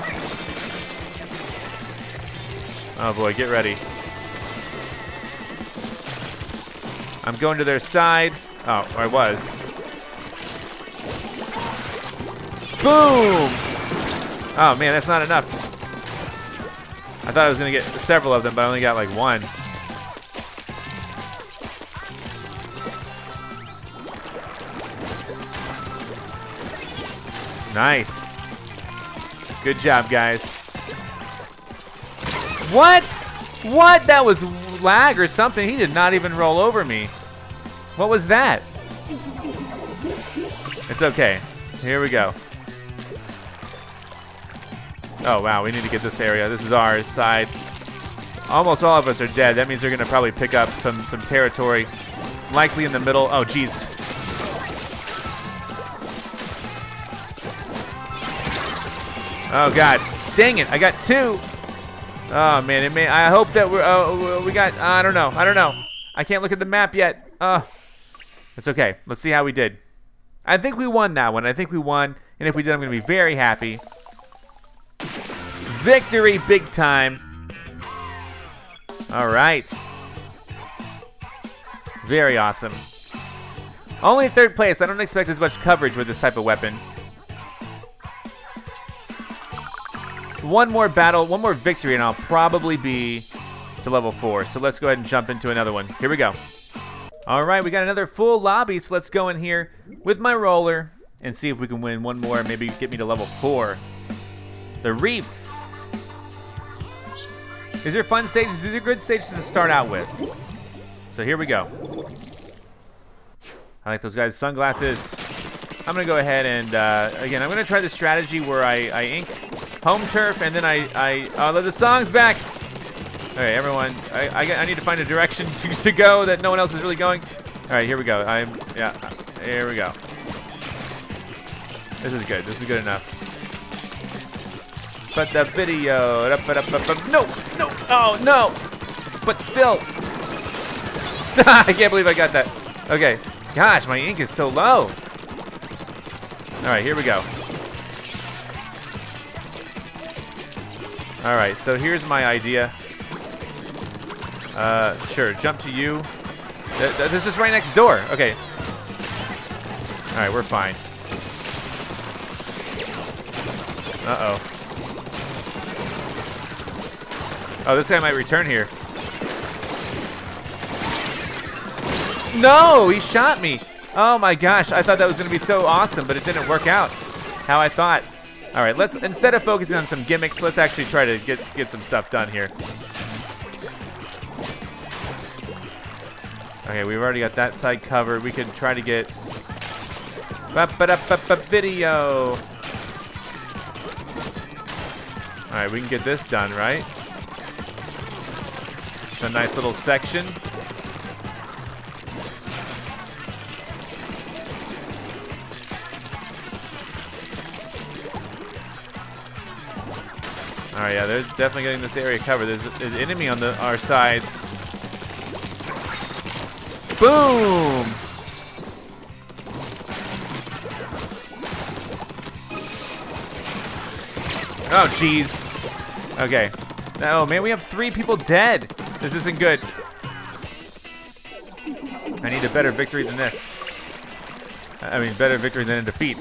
Oh, boy, get ready. I'm going to their side. Oh, I was. Boom! Oh, man, that's not enough. I thought I was to get several of them, but I only got like one. Nice. Good job, guys. What? What? That was lag or something. He did not even roll over me. What was that? It's okay. Here we go. Oh, wow. We need to get this area. This is our side. Almost all of us are dead. That means they're going to probably pick up some, some territory. Likely in the middle. Oh, geez. Oh God! Dang it! I got two. Oh man! It may. I hope that we're. Uh, we got. I don't know. I don't know. I can't look at the map yet. Uh, it's okay. Let's see how we did. I think we won that one. I think we won. And if we did, I'm gonna be very happy. Victory, big time. All right. Very awesome. Only third place. I don't expect as much coverage with this type of weapon. one more battle, one more victory, and I'll probably be to level 4. So let's go ahead and jump into another one. Here we go. All right, we got another full lobby, so let's go in here with my roller and see if we can win one more, maybe get me to level 4. The Reef. These are fun stages. These are good stages to start out with. So here we go. I like those guys' sunglasses. I'm to go ahead and, uh, again, I'm to try the strategy where I, I ink home turf, and then I, I, oh, the song's back. All right, everyone, I, I, I, need to find a direction to, to go that no one else is really going. All right, here we go. I'm, yeah, here we go. This is good. This is good enough. But the video, no, no, oh no, but still, I can't believe I got that. Okay, gosh, my ink is so low. All right, here we go. All right, so here's my idea. Uh, sure, jump to you. Th this is right next door. Okay. All right, we're fine. Uh-oh. Oh, this guy might return here. No, he shot me. Oh my gosh, I thought that was gonna be so awesome, but it didn't work out how I thought. All right, let's instead of focusing on some gimmicks, let's actually try to get get some stuff done here. Okay, we've already got that side covered. We can try to get ba -ba -da -ba -ba video. All right, we can get this done, right? It's a nice little section. Alright, yeah, they're definitely getting this area covered. There's an enemy on the our sides. Boom! Oh, jeez. Okay. Oh, man, we have three people dead. This isn't good. I need a better victory than this. I mean, better victory than a defeat.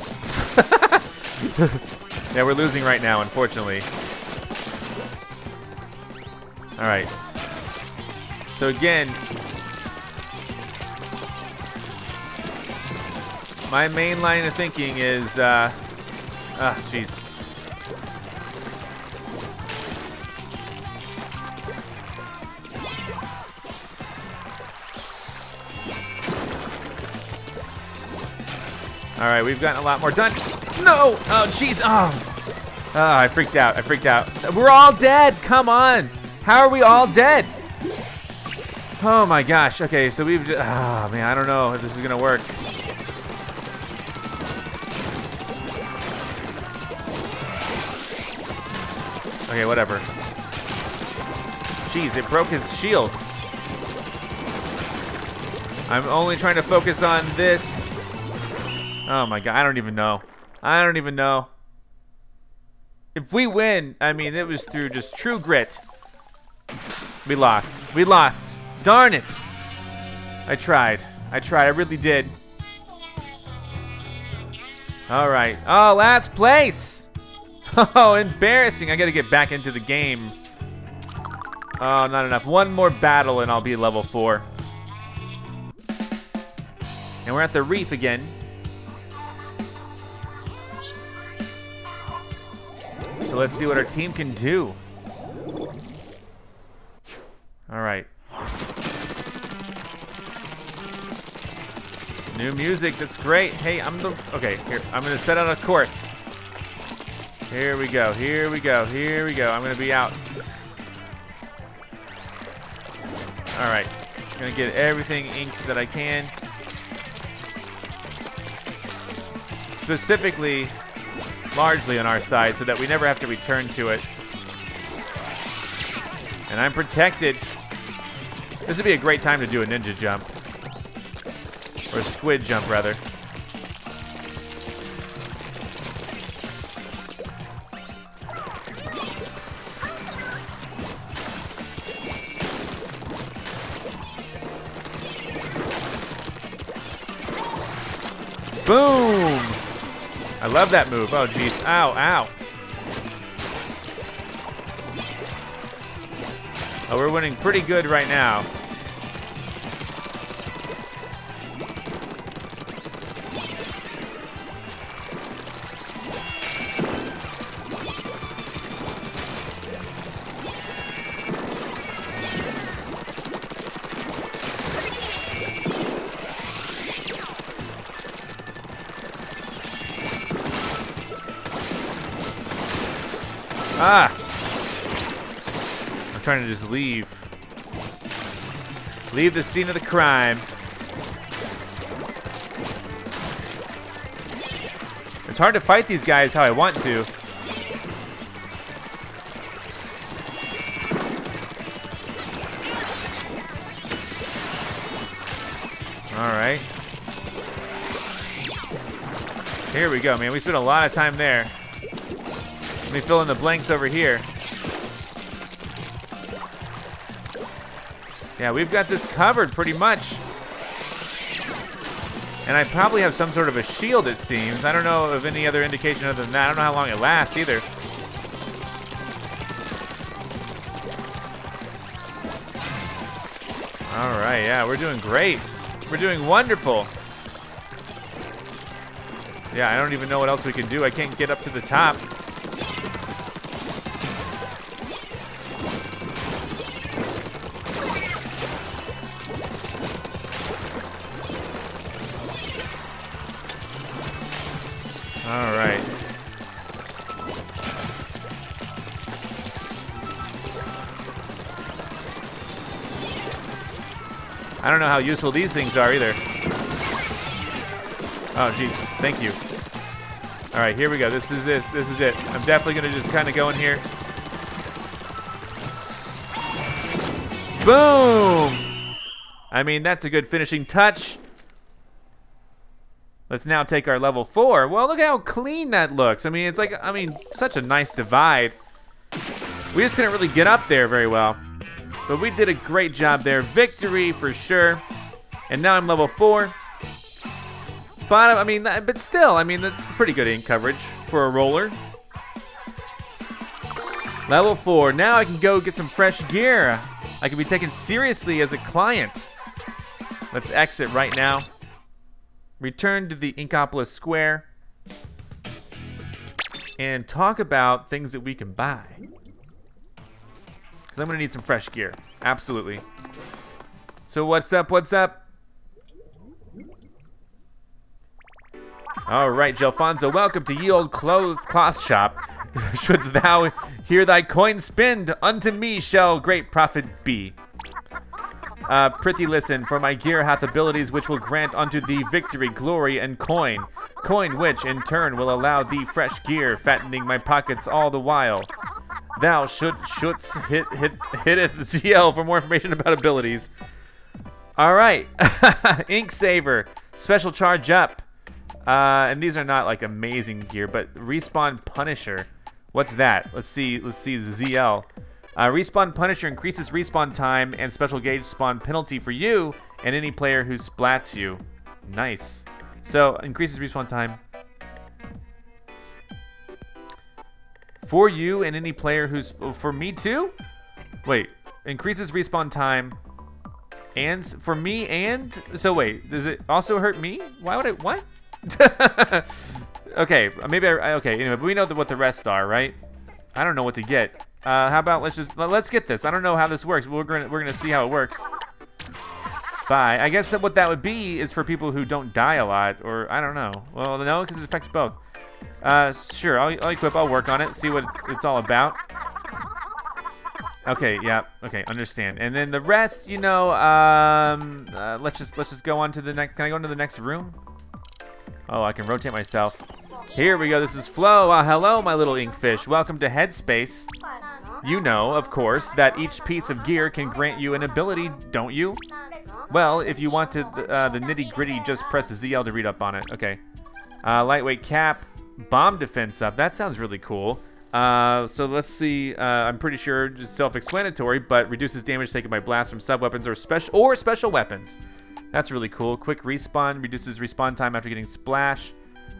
yeah, we're losing right now, unfortunately. All right. So again, my main line of thinking is, uh, ah, jeez. All right, we've gotten a lot more done. No! Oh, jeez. Oh. oh, I freaked out. I freaked out. We're all dead. Come on. How are we all dead? Oh my gosh. Okay, so we've just, oh ah, man, I don't know if this is gonna work. Okay, whatever. Jeez, it broke his shield. I'm only trying to focus on this. Oh my god, I don't even know. I don't even know. If we win, I mean, it was through just true grit. We lost. We lost. Darn it. I tried. I tried. I really did. All right. Oh, last place. Oh, embarrassing. I got to get back into the game. Oh, not enough. One more battle and I'll be level four. And we're at the reef again. So let's see what our team can do. All right. New music, that's great. Hey, I'm the, okay, here, I'm gonna set out a course. Here we go, here we go, here we go. I'm gonna be out. All right, gonna get everything inked that I can. Specifically, largely on our side, so that we never have to return to it. And I'm protected. This would be a great time to do a ninja jump. Or a squid jump, rather. Boom! I love that move. Oh, jeez. Ow, ow. Oh, we're winning pretty good right now. Just leave. Leave the scene of the crime. It's hard to fight these guys how I want to. Alright. Here we go, man. We spent a lot of time there. Let me fill in the blanks over here. Yeah, we've got this covered pretty much. And I probably have some sort of a shield, it seems. I don't know of any other indication other than that. I don't know how long it lasts either. All right, yeah, we're doing great. We're doing wonderful. Yeah, I don't even know what else we can do. I can't get up to the top. All right. I don't know how useful these things are either. Oh, jeez. Thank you. All right, here we go. This is this. This is it. I'm definitely going to just kind of go in here. Boom! I mean, that's a good finishing touch. Let's now take our level four. Well, look how clean that looks. I mean, it's like, I mean, such a nice divide. We just couldn't really get up there very well. But we did a great job there. Victory for sure. And now I'm level four. But, I mean, but still, I mean, that's pretty good ink coverage for a roller. Level four. Now I can go get some fresh gear. I can be taken seriously as a client. Let's exit right now. Return to the Inkopolis Square. And talk about things that we can buy. Because I'm going to need some fresh gear. Absolutely. So what's up, what's up? All right, Jelfonzo, welcome to Ye Old Clothes Cloth Shop. Shouldst thou hear thy coin spend, unto me shall great profit be. Uh, prithee listen, for my gear hath abilities which will grant unto thee victory, glory, and coin. Coin which, in turn, will allow thee fresh gear, fattening my pockets all the while. Thou should shouldst hit hit hitteth ZL for more information about abilities. All right, Ink Saver, special charge up. Uh, and these are not like amazing gear, but respawn Punisher. What's that? Let's see. Let's see the ZL. Uh, respawn Punisher increases respawn time and special gauge spawn penalty for you and any player who splats you. Nice. So increases respawn time for you and any player who's oh, for me too. Wait, increases respawn time and for me and so wait, does it also hurt me? Why would it? What? okay, maybe I okay. Anyway, but we know what the rest are, right? I don't know what to get. Uh, how about let's just let's get this. I don't know how this works. We're gonna we're gonna see how it works. Bye. I guess that what that would be is for people who don't die a lot, or I don't know. Well, no, because it affects both. Uh, sure. I'll, I'll equip. I'll work on it. See what it's all about. Okay. Yeah. Okay. Understand. And then the rest, you know, um, uh, let's just let's just go on to the next. Can I go into the next room? Oh, I can rotate myself. Here we go. This is Flo. Uh, hello, my little inkfish. Welcome to Headspace. You know, of course, that each piece of gear can grant you an ability, don't you? Well, if you want to, uh, the nitty gritty, just press ZL to read up on it. Okay. Uh, lightweight cap, bomb defense up. That sounds really cool. Uh, so let's see. Uh, I'm pretty sure just self-explanatory, but reduces damage taken by blast from sub weapons or special or special weapons. That's really cool. Quick respawn reduces respawn time after getting splash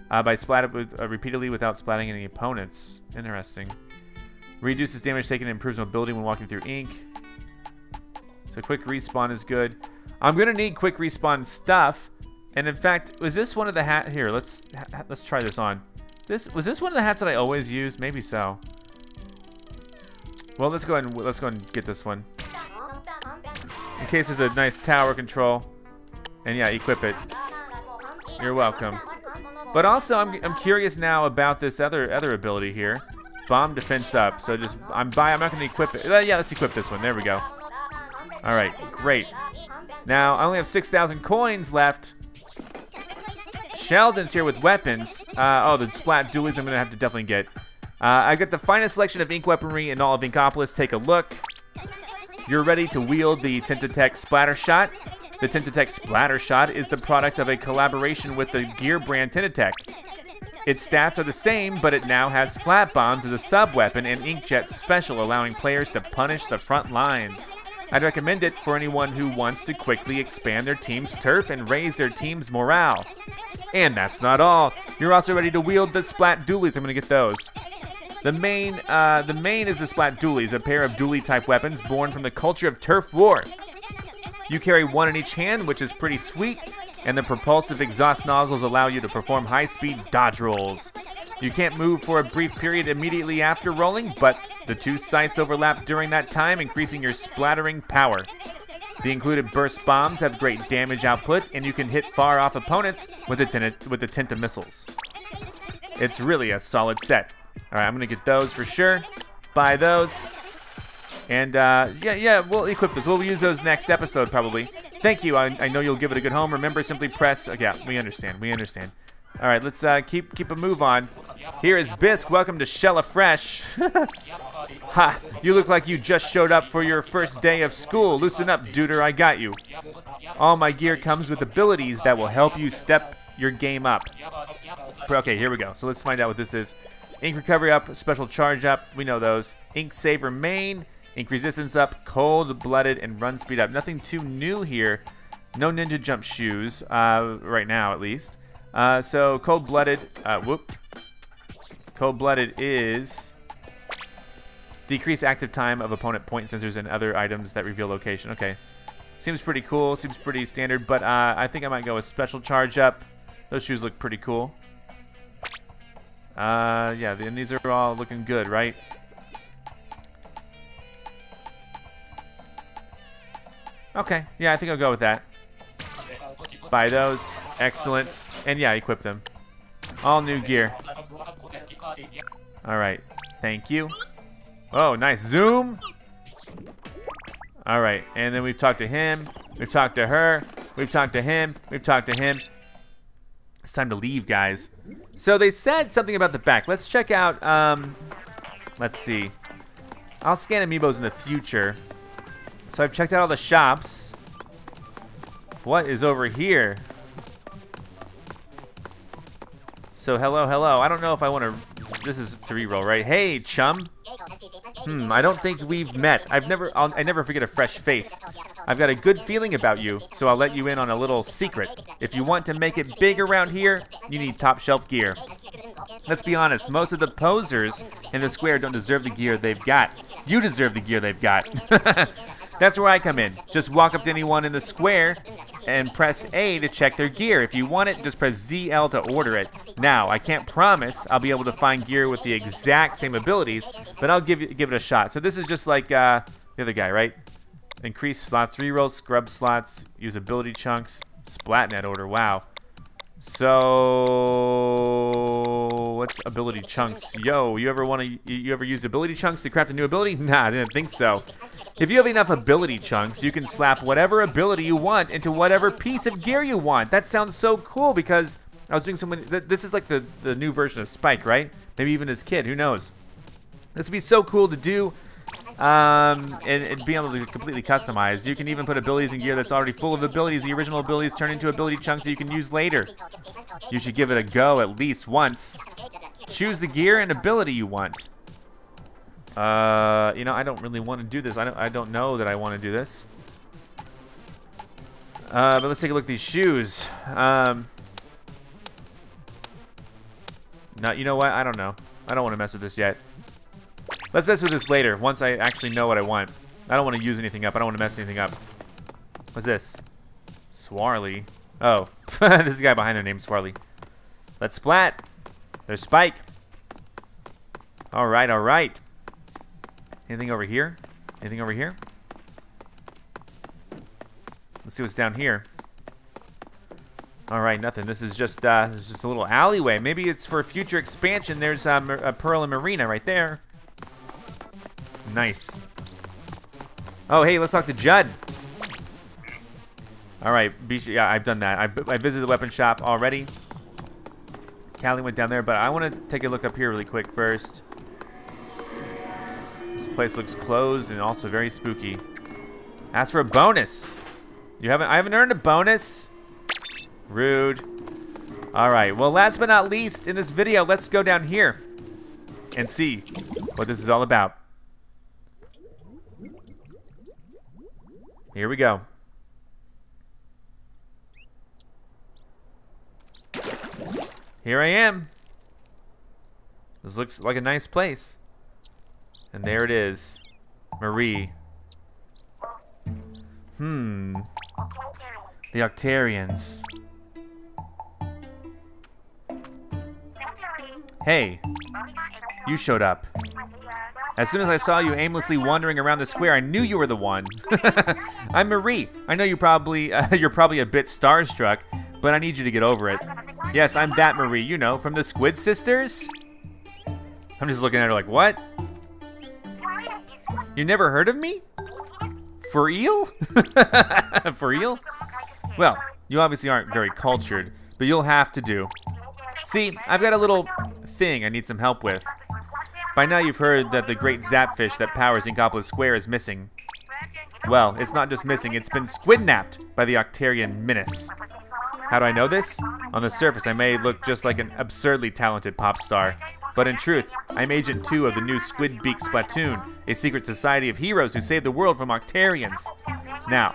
uh, by splat with, uh, repeatedly without splatting any opponents. Interesting. Reduces damage taken and improves mobility when walking through ink. So quick respawn is good. I'm gonna need quick respawn stuff. And in fact, was this one of the hat here? Let's let's try this on. This was this one of the hats that I always use? Maybe so. Well, let's go ahead and let's go and get this one. In case there's a nice tower control. And yeah, equip it. You're welcome. But also, I'm, I'm curious now about this other other ability here. Bomb defense up. So just, I'm by, I'm not going to equip it. Uh, yeah, let's equip this one. There we go. All right, great. Now, I only have 6,000 coins left. Sheldon's here with weapons. Uh, oh, the splat dualies I'm going to have to definitely get. Uh, I got the finest selection of ink weaponry in all of Inkopolis. Take a look. You're ready to wield the Tentatek Splattershot. The Tentatek Splattershot is the product of a collaboration with the gear brand Tentatek. Its stats are the same, but it now has Splat Bombs as a sub-weapon and Inkjet Special, allowing players to punish the front lines. I'd recommend it for anyone who wants to quickly expand their team's turf and raise their team's morale. And that's not all. You're also ready to wield the Splat Dualies. I'm to get those. The main, uh, the main is the Splat Dualies, a pair of Dualie-type weapons born from the culture of turf war. You carry one in each hand, which is pretty sweet, and the propulsive exhaust nozzles allow you to perform high-speed dodge rolls. You can't move for a brief period immediately after rolling, but the two sights overlap during that time, increasing your splattering power. The included burst bombs have great damage output, and you can hit far-off opponents with the, Tenta, with the Tenta Missiles. It's really a solid set. All right, I'm gonna get those for sure. Buy those. And uh, yeah, yeah, we'll equip those. We'll use those next episode probably. Thank you. I, I know you'll give it a good home. Remember, simply press. Uh, yeah, we understand. We understand. All right, let's uh, keep keep a move on. Here is Bisk. Welcome to Shella Fresh. ha! You look like you just showed up for your first day of school. Loosen up, duder. I got you. All my gear comes with abilities that will help you step your game up. Okay, here we go. So let's find out what this is. Ink recovery up, special charge up. We know those. Ink saver main. Ink resistance up, cold-blooded, and run speed up. Nothing too new here. No ninja jump shoes, uh, right now at least. Uh, so cold-blooded, uh, whoop. Cold-blooded is decrease active time of opponent point sensors and other items that reveal location. Okay, seems pretty cool. Seems pretty standard, but uh, I think I might go with special charge up. Those shoes look pretty cool. Uh, yeah, and these are all looking good, right? Okay, yeah, I think I'll go with that. Buy those. Excellent. And yeah, equip them. All new gear. All right. Thank you. Oh, nice. Zoom. All right. And then we've talked to him. We've talked to her. We've talked to him. We've talked to him. It's time to leave, guys. So they said something about the back. Let's check out, um, let's see. I'll scan amiibos in the future. So I've checked out all the shops. What is over here? So hello, hello. I don't know if I want to. This is to reroll, right? Hey, chum. Hmm. I don't think we've met. I've never. I'll, I never forget a fresh face. I've got a good feeling about you, so I'll let you in on a little secret. If you want to make it big around here, you need top shelf gear. Let's be honest. Most of the posers in the square don't deserve the gear they've got. You deserve the gear they've got. That's where I come in. Just walk up to anyone in the square and press A to check their gear. If you want it, just press ZL to order it. Now, I can't promise I'll be able to find gear with the exact same abilities, but I'll give, give it a shot. So this is just like uh, the other guy, right? Increase slots, rerolls, scrub slots, use ability chunks, splatnet order, wow. So, what's ability chunks? Yo, you ever want to, you ever use ability chunks to craft a new ability? Nah, I didn't think so. If you have enough ability chunks, you can slap whatever ability you want into whatever piece of gear you want. That sounds so cool because I was doing so many, this is like the, the new version of Spyke, right? Maybe even his kid, who knows? This would be so cool to do um, and, and being able to completely customize. You can even put abilities in gear that's already full of abilities. The original abilities turn into ability chunks that you can use later. You should give it a go at least once. Choose the gear and ability you want. Uh, you know, I don't really want to do this. I don't, I don't know that I want to do this. Uh, but let's take a look at these shoes. Um, not, you know what? I don't know. I don't want to mess with this yet. Let's mess with this later, once I actually know what I want. I don't want to use anything up. I don't want to mess anything up. What's this? Swarly. Oh, this guy behind her name Swarly. Let's splat. There's Spyke. All right, all right. Anything over here? Anything over here? Let's see what's down here. All right, nothing. This is just uh, this is just a little alleyway. Maybe it's for future expansion. There's um, a Pearl and Marina right there. Nice. Oh, hey, let's talk to Judd. All right. Yeah, I've done that. I, I visited the weapon shop already. Callie went down there, but I want to take a look up here really quick first. This place looks closed and also very spooky. Ask for a bonus. You haven't? I haven't earned a bonus. Rude. All right. Well, last but not least in this video, let's go down here and see what this is all about. Here we go. Here I am. This looks like a nice place. And there it is. Marie. Hmm. The Octarians. Hey, you showed up. As soon as I saw you aimlessly wandering around the square, I knew you were the one. I'm Marie. I know you probably uh, you're probably a bit starstruck, but I need you to get over it. Yes, I'm that Marie, you know, from the Squid Sisters. I'm just looking at her like, what? You never heard of me? For real? For real? Well, you obviously aren't very cultured, but you'll have to do. See, I've got a little thing I need some help with. By now you've heard that the great zapfish that powers Inkopolis Square is missing. Well, it's not just missing, it's been squidnapped by the Octarian Menace. How do I know this? On the surface, I may look just like an absurdly talented pop star. But in truth, I'm Agent 2 of the new Squid Beak Splatoon, a secret society of heroes who save the world from Octarians. Now,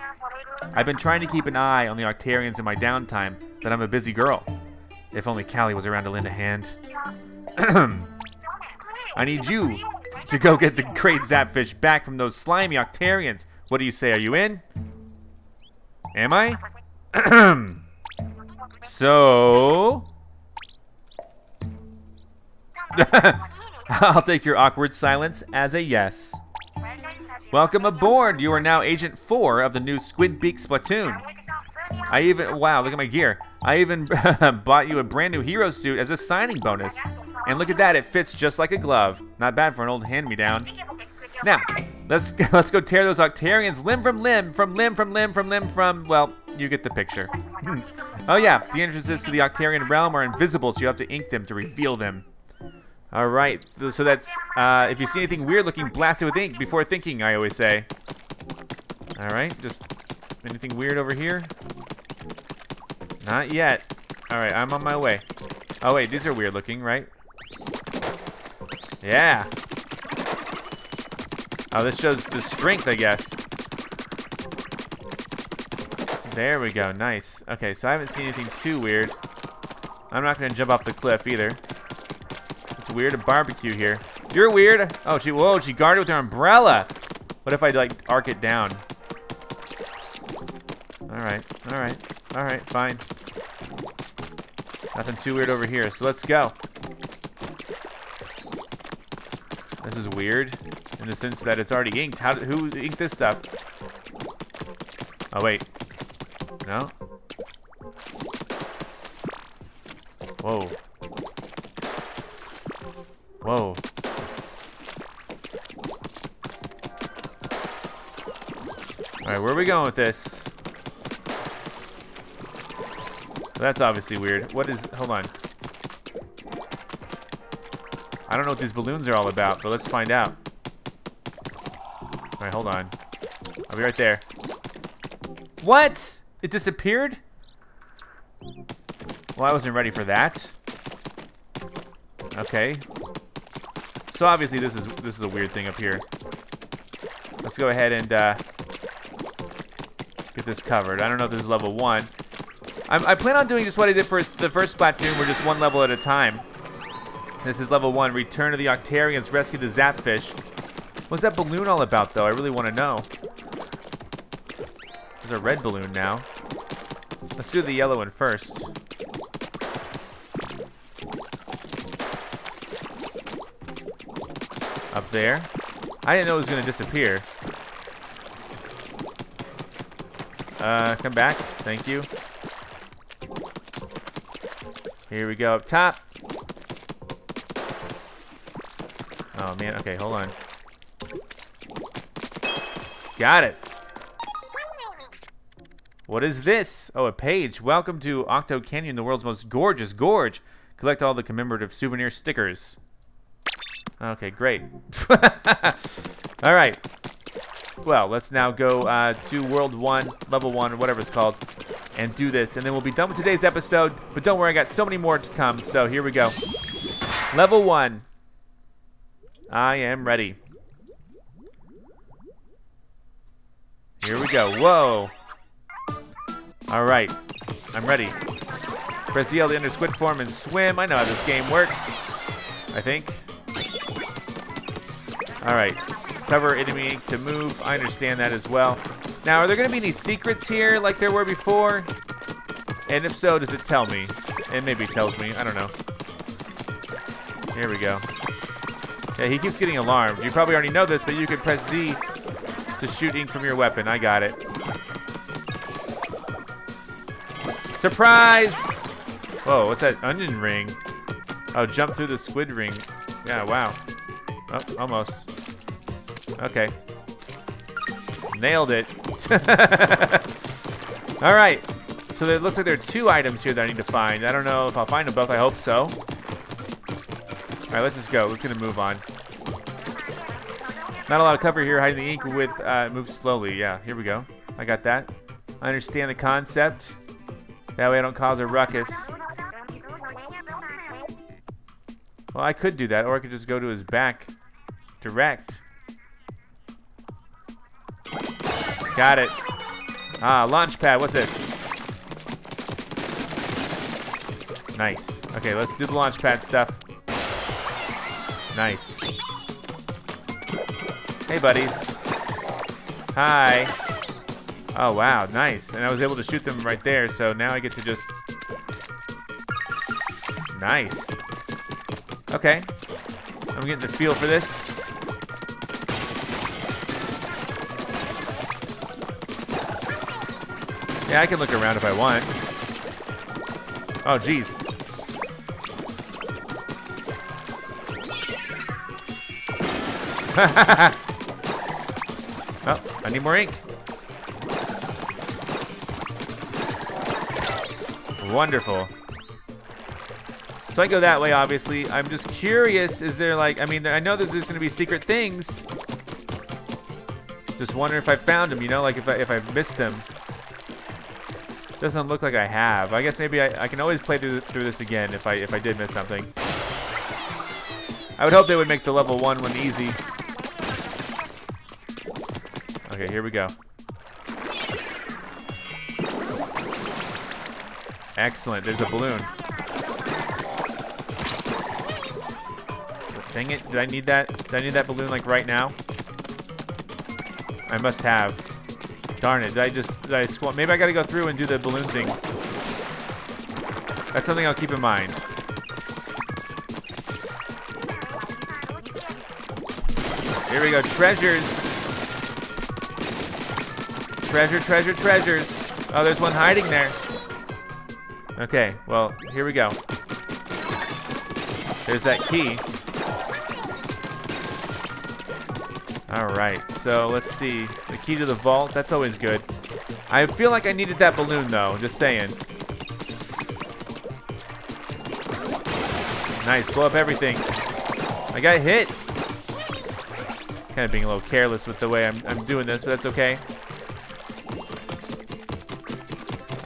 I've been trying to keep an eye on the Octarians in my downtime, but I'm a busy girl. If only Callie was around to lend a hand. I need you to go get the great Zapfish back from those slimy Octarians. What do you say? Are you in? Am I? so... I'll take your awkward silence as a yes. Welcome aboard. You are now Agent 4 of the new Squid Beak Splatoon. I even, wow, look at my gear. I even bought you a brand new hero suit as a signing bonus. And look at that, it fits just like a glove. Not bad for an old hand-me-down. Now, let's let's go tear those Octarians limb from limb, from limb from limb from limb from, well, you get the picture. Oh yeah, the entrances to the Octarian realm are invisible, so you have to ink them to reveal them. All right, so that's, uh, if you see anything weird looking, blast it with ink before thinking, I always say. All right, just anything weird over here? Not yet. All right, I'm on my way. Oh wait, these are weird looking, right? Yeah. Oh, this shows the strength, I guess. There we go, nice. Okay, so I haven't seen anything too weird. I'm not gonna jump off the cliff either. It's weird to barbecue here. You're weird. Oh, she, whoa, she guarded with her umbrella. What if I like arc it down? All right, all right, all right, fine. Nothing too weird over here, so let's go. This is weird in the sense that it's already inked. How? did, Who inked this stuff? Oh wait, no. Whoa. Whoa. Alright, where are we going with this? That's obviously weird. What is... Hold on. I don't know what these balloons are all about, but let's find out. Alright, hold on. I'll be right there. What? It disappeared? Well, I wasn't ready for that. Okay. So obviously this is this is a weird thing up here. Let's go ahead and uh, get this covered. I don't know if this is level one. I'm, I plan on doing just what I did for the first Splatoon, where just one level at a time. This is level one, Return of the Octarians, Rescue the Zapfish. What's that balloon all about, though? I really want to know. There's a red balloon now. Let's do the yellow one first. Up there. I didn't know it was going to disappear. Uh, come back. Thank you. Here we go up top. Oh, man. Okay, hold on. Got it. What is this? Oh, a page. Welcome to Octo Canyon, the world's most gorgeous gorge. Collect all the commemorative souvenir stickers. Okay, great. All right. Well, let's now go uh, to World 1, Level 1, whatever it's called, and do this. And then we'll be done with today's episode. But don't worry, I got so many more to come. So here we go. Level 1. I am ready. Here we go. Whoa. All right. I'm ready. Press E L to enter squid form and swim. I know how this game works. I think. All right. Cover enemy to move. I understand that as well. Now, are there to be any secrets here like there were before? And if so, does it tell me? It maybe tells me. I don't know. Here we go. Yeah, he keeps getting alarmed. You probably already know this, but you can press Z to shoot ink from your weapon. I got it. Surprise! Whoa, what's that onion ring? Oh, jump through the squid ring. Yeah, wow. Oh, almost. Okay. Nailed it. All right. So it looks like there are two items here that I need to find. I don't know if I'll find them both. I hope so. All right, let's just go. Let's gonna move on. Not a lot of cover here. Hiding the ink with uh, move slowly. Yeah, here we go. I got that. I understand the concept. That way I don't cause a ruckus. Well, I could do that, or I could just go to his back direct. Got it. Ah, launch pad. What's this? Nice. Okay, let's do the launch pad stuff. Nice. Hey, buddies. Hi. Oh, wow. Nice. And I was able to shoot them right there, so now I get to just... Nice. Okay. I'm getting the feel for this. Yeah, I can look around if I want. Oh, jeez. oh, I need more ink. Wonderful. So I go that way, obviously. I'm just curious, is there like, I mean, I know that there's gonna be secret things. Just wonder if I found them, you know, like if I, if I missed them. Doesn't look like I have. I guess maybe I, I can always play through, through this again if I, if I did miss something. I would hope they would make the level one one easy. Okay, here we go. Excellent, there's a balloon. Dang it, did I need that? Did I need that balloon like right now? I must have. Darn it, did I just, did I squat? Maybe I gotta go through and do the balloon thing. That's something I'll keep in mind. Here we go, treasures. Treasure, treasure, treasures. Oh, there's one hiding there. Okay, well, here we go. There's that key. All right, so let's see. Key to the vault, that's always good. I feel like I needed that balloon though, just saying. Nice, blow up everything. I got hit. Kind of being a little careless with the way I'm, I'm doing this, but that's okay.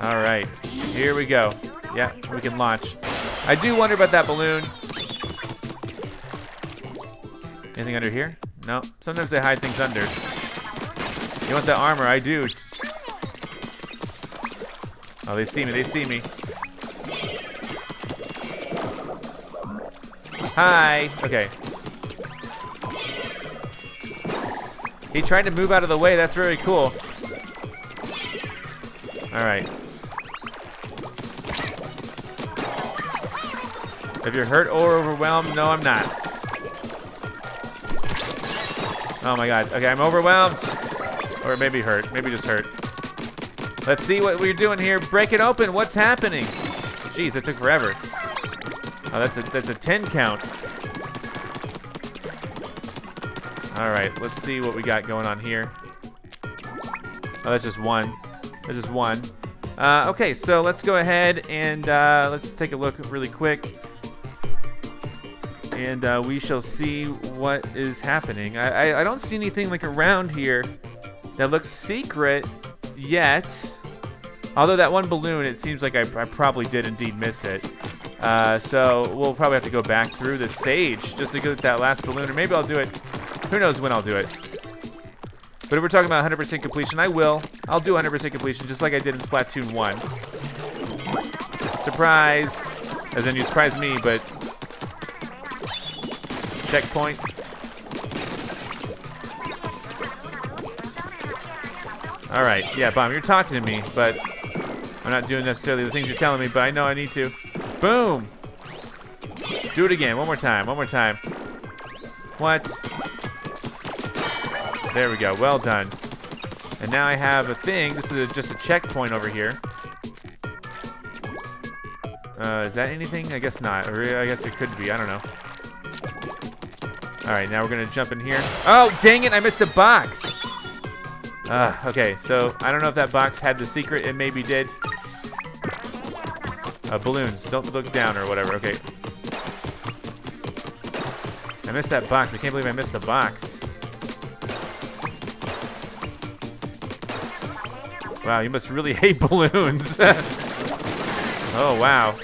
All right, here we go. Yeah, we can launch. I do wonder about that balloon. Anything under here? No. Sometimes they hide things under. You want that armor? I do. Oh, they see me. They see me. Hi. Okay. He tried to move out of the way. That's very cool. All right. If you're hurt or overwhelmed, no, I'm not. Oh my god. Okay, I'm overwhelmed. Or maybe hurt. Maybe just hurt. Let's see what we're doing here. Break it open. What's happening? Jeez, it took forever. Oh, that's a that's a 10 count. All right, let's see what we got going on here. Oh, that's just one. That's just one. Uh, okay, so let's go ahead and uh, let's take a look really quick. And uh, we shall see what is happening. I, I, I don't see anything like around here that looks secret yet. Although that one balloon, it seems like I, I probably did indeed miss it. Uh, so we'll probably have to go back through the stage just to get that last balloon. Or maybe I'll do it who knows when I'll do it. But if we're talking about 100% completion, I will. I'll do 100% completion just like I did in Splatoon 1. Surprise! As in you surprise me, but... Checkpoint. Alright, yeah, Bomb, you're talking to me, but... I'm not doing necessarily the things you're telling me, but I know I need to. Boom! Do it again, one more time, one more time. What? There we go. Well done. And now I have a thing. This is a, just a checkpoint over here. Uh, is that anything? I guess not. Or I guess it could be. I don't know. All right, now we're gonna jump in here. Oh, dang it! I missed a box. Uh, okay, so I don't know if that box had the secret. It maybe did. Uh, balloons. Don't look down or whatever. Okay. I missed that box. I can't believe I missed the box. Wow, you must really hate balloons. oh, wow.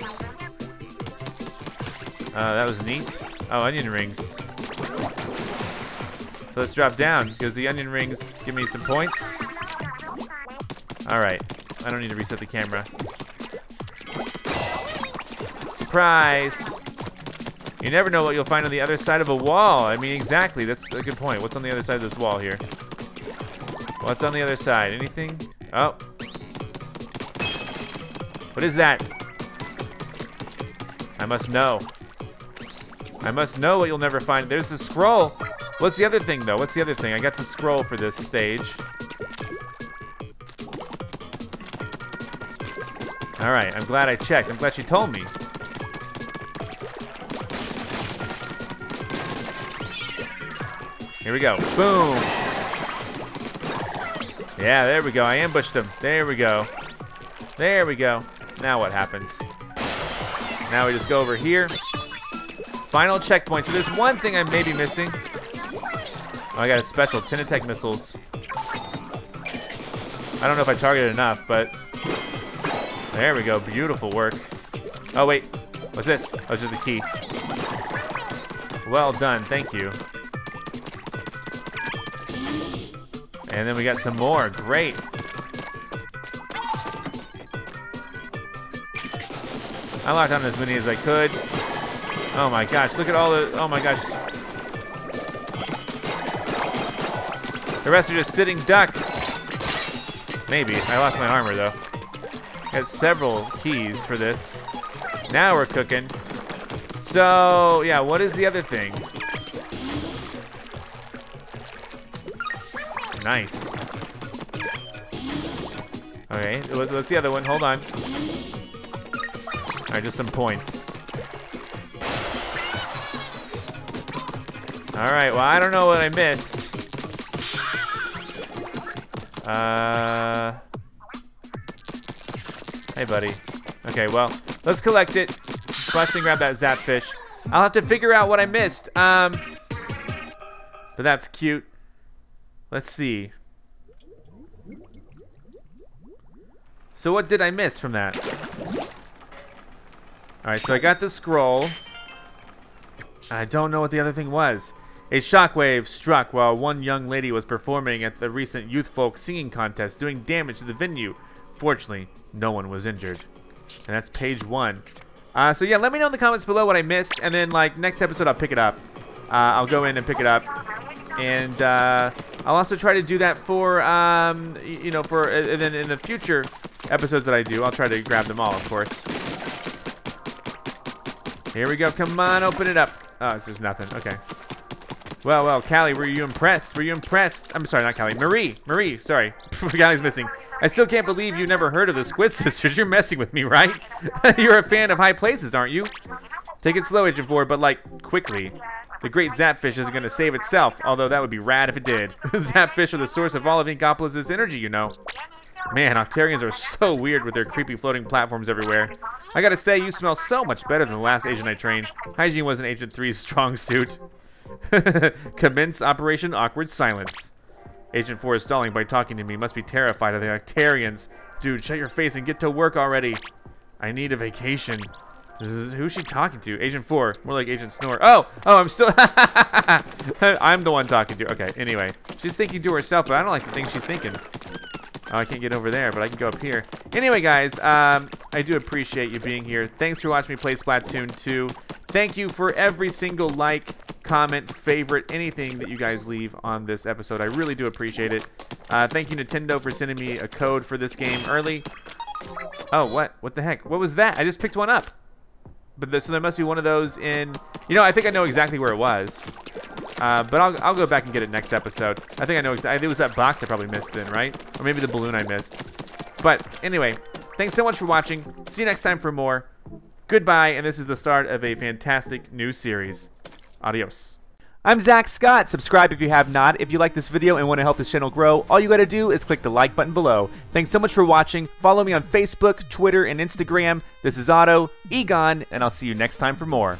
Uh, that was neat. Oh, onion rings. So let's drop down, because the onion rings give me some points. Alright. I don't need to reset the camera. Surprise! You never know what you'll find on the other side of a wall. I mean, exactly. That's a good point. What's on the other side of this wall here? What's on the other side? Anything? Oh. What is that? I must know. I must know what you'll never find. There's the scroll. What's the other thing, though? What's the other thing? I got the scroll for this stage. All right, I'm glad I checked. I'm glad she told me. Here we go. Boom. Yeah, there we go. I ambushed him. There we go. There we go. Now what happens? Now we just go over here. Final checkpoint. So there's one thing I may be missing. Oh, I got a special. Tentatek missiles. I don't know if I targeted enough, but... There we go. Beautiful work. Oh, wait. What's this? Oh, it's just a key. Well done. Thank you. And then we got some more. Great. I locked on as many as I could. Oh my gosh, look at all the, oh my gosh. The rest are just sitting ducks. Maybe, I lost my armor though. Got several keys for this. Now we're cooking. So, yeah, what is the other thing? Nice. Okay, what's the other one? Hold on. Alright, just some points. Alright, well, I don't know what I missed. Uh... Hey, buddy. Okay, well, let's collect it. Bust and grab that zapfish. I'll have to figure out what I missed. Um, but that's cute. Let's see. So what did I miss from that? Alright, so I got the scroll. I don't know what the other thing was. A shockwave struck while one young lady was performing at the recent youth folk singing contest, doing damage to the venue. Fortunately, no one was injured. And that's page one. Uh, so yeah, let me know in the comments below what I missed, and then like next episode I'll pick it up. Uh, I'll go in and pick it up, and uh, I'll also try to do that for um, you know for uh, and then in the future episodes that I do, I'll try to grab them all, of course. Here we go. Come on, open it up. Oh, this is nothing. Okay. Well, well, Callie, were you impressed? Were you impressed? I'm sorry, not Callie. Marie. Marie, sorry. Callie's missing. I still can't believe you never heard of the Squid Sisters. You're messing with me, right? You're a fan of high places, aren't you? Take it slow, Agent 4, but like, quickly. The great Zapfish isn't going to save itself, although that would be rad if it did. Zapfish are the source of all of Inkopolis' energy, you know. Man, Octarians are so weird with their creepy floating platforms everywhere. I gotta say, you smell so much better than the last agent I trained. Hygiene wasn't Agent 3's strong suit. Commence Operation Awkward Silence. Agent 4 is stalling by talking to me. Must be terrified of the Octarians. Dude, shut your face and get to work already. I need a vacation. Is, who's she talking to? Agent 4. More like Agent Snore. Oh! Oh, I'm still... I'm the one talking to Okay, anyway. She's thinking to herself, but I don't like the things she's thinking. Oh, I can't get over there, but I can go up here. Anyway, guys, um, I do appreciate you being here. Thanks for watching me play Splatoon 2. Thank you for every single like, comment, favorite, anything that you guys leave on this episode. I really do appreciate it. Uh, thank you, Nintendo, for sending me a code for this game early. Oh, what? What the heck? What was that? I just picked one up. But so there must be one of those in... You know, I think I know exactly where it was. Uh, but I'll, I'll go back and get it next episode. I think I know exactly. It was that box I probably missed then, right? Or maybe the balloon I missed. But anyway, thanks so much for watching. See you next time for more. Goodbye, and this is the start of a fantastic new series. Adios. I'm Zack Scott. Subscribe if you have not. If you like this video and want to help this channel grow, all you gotta do is click the like button below. Thanks so much for watching. Follow me on Facebook, Twitter, and Instagram. This is Otto, Egon, and I'll see you next time for more.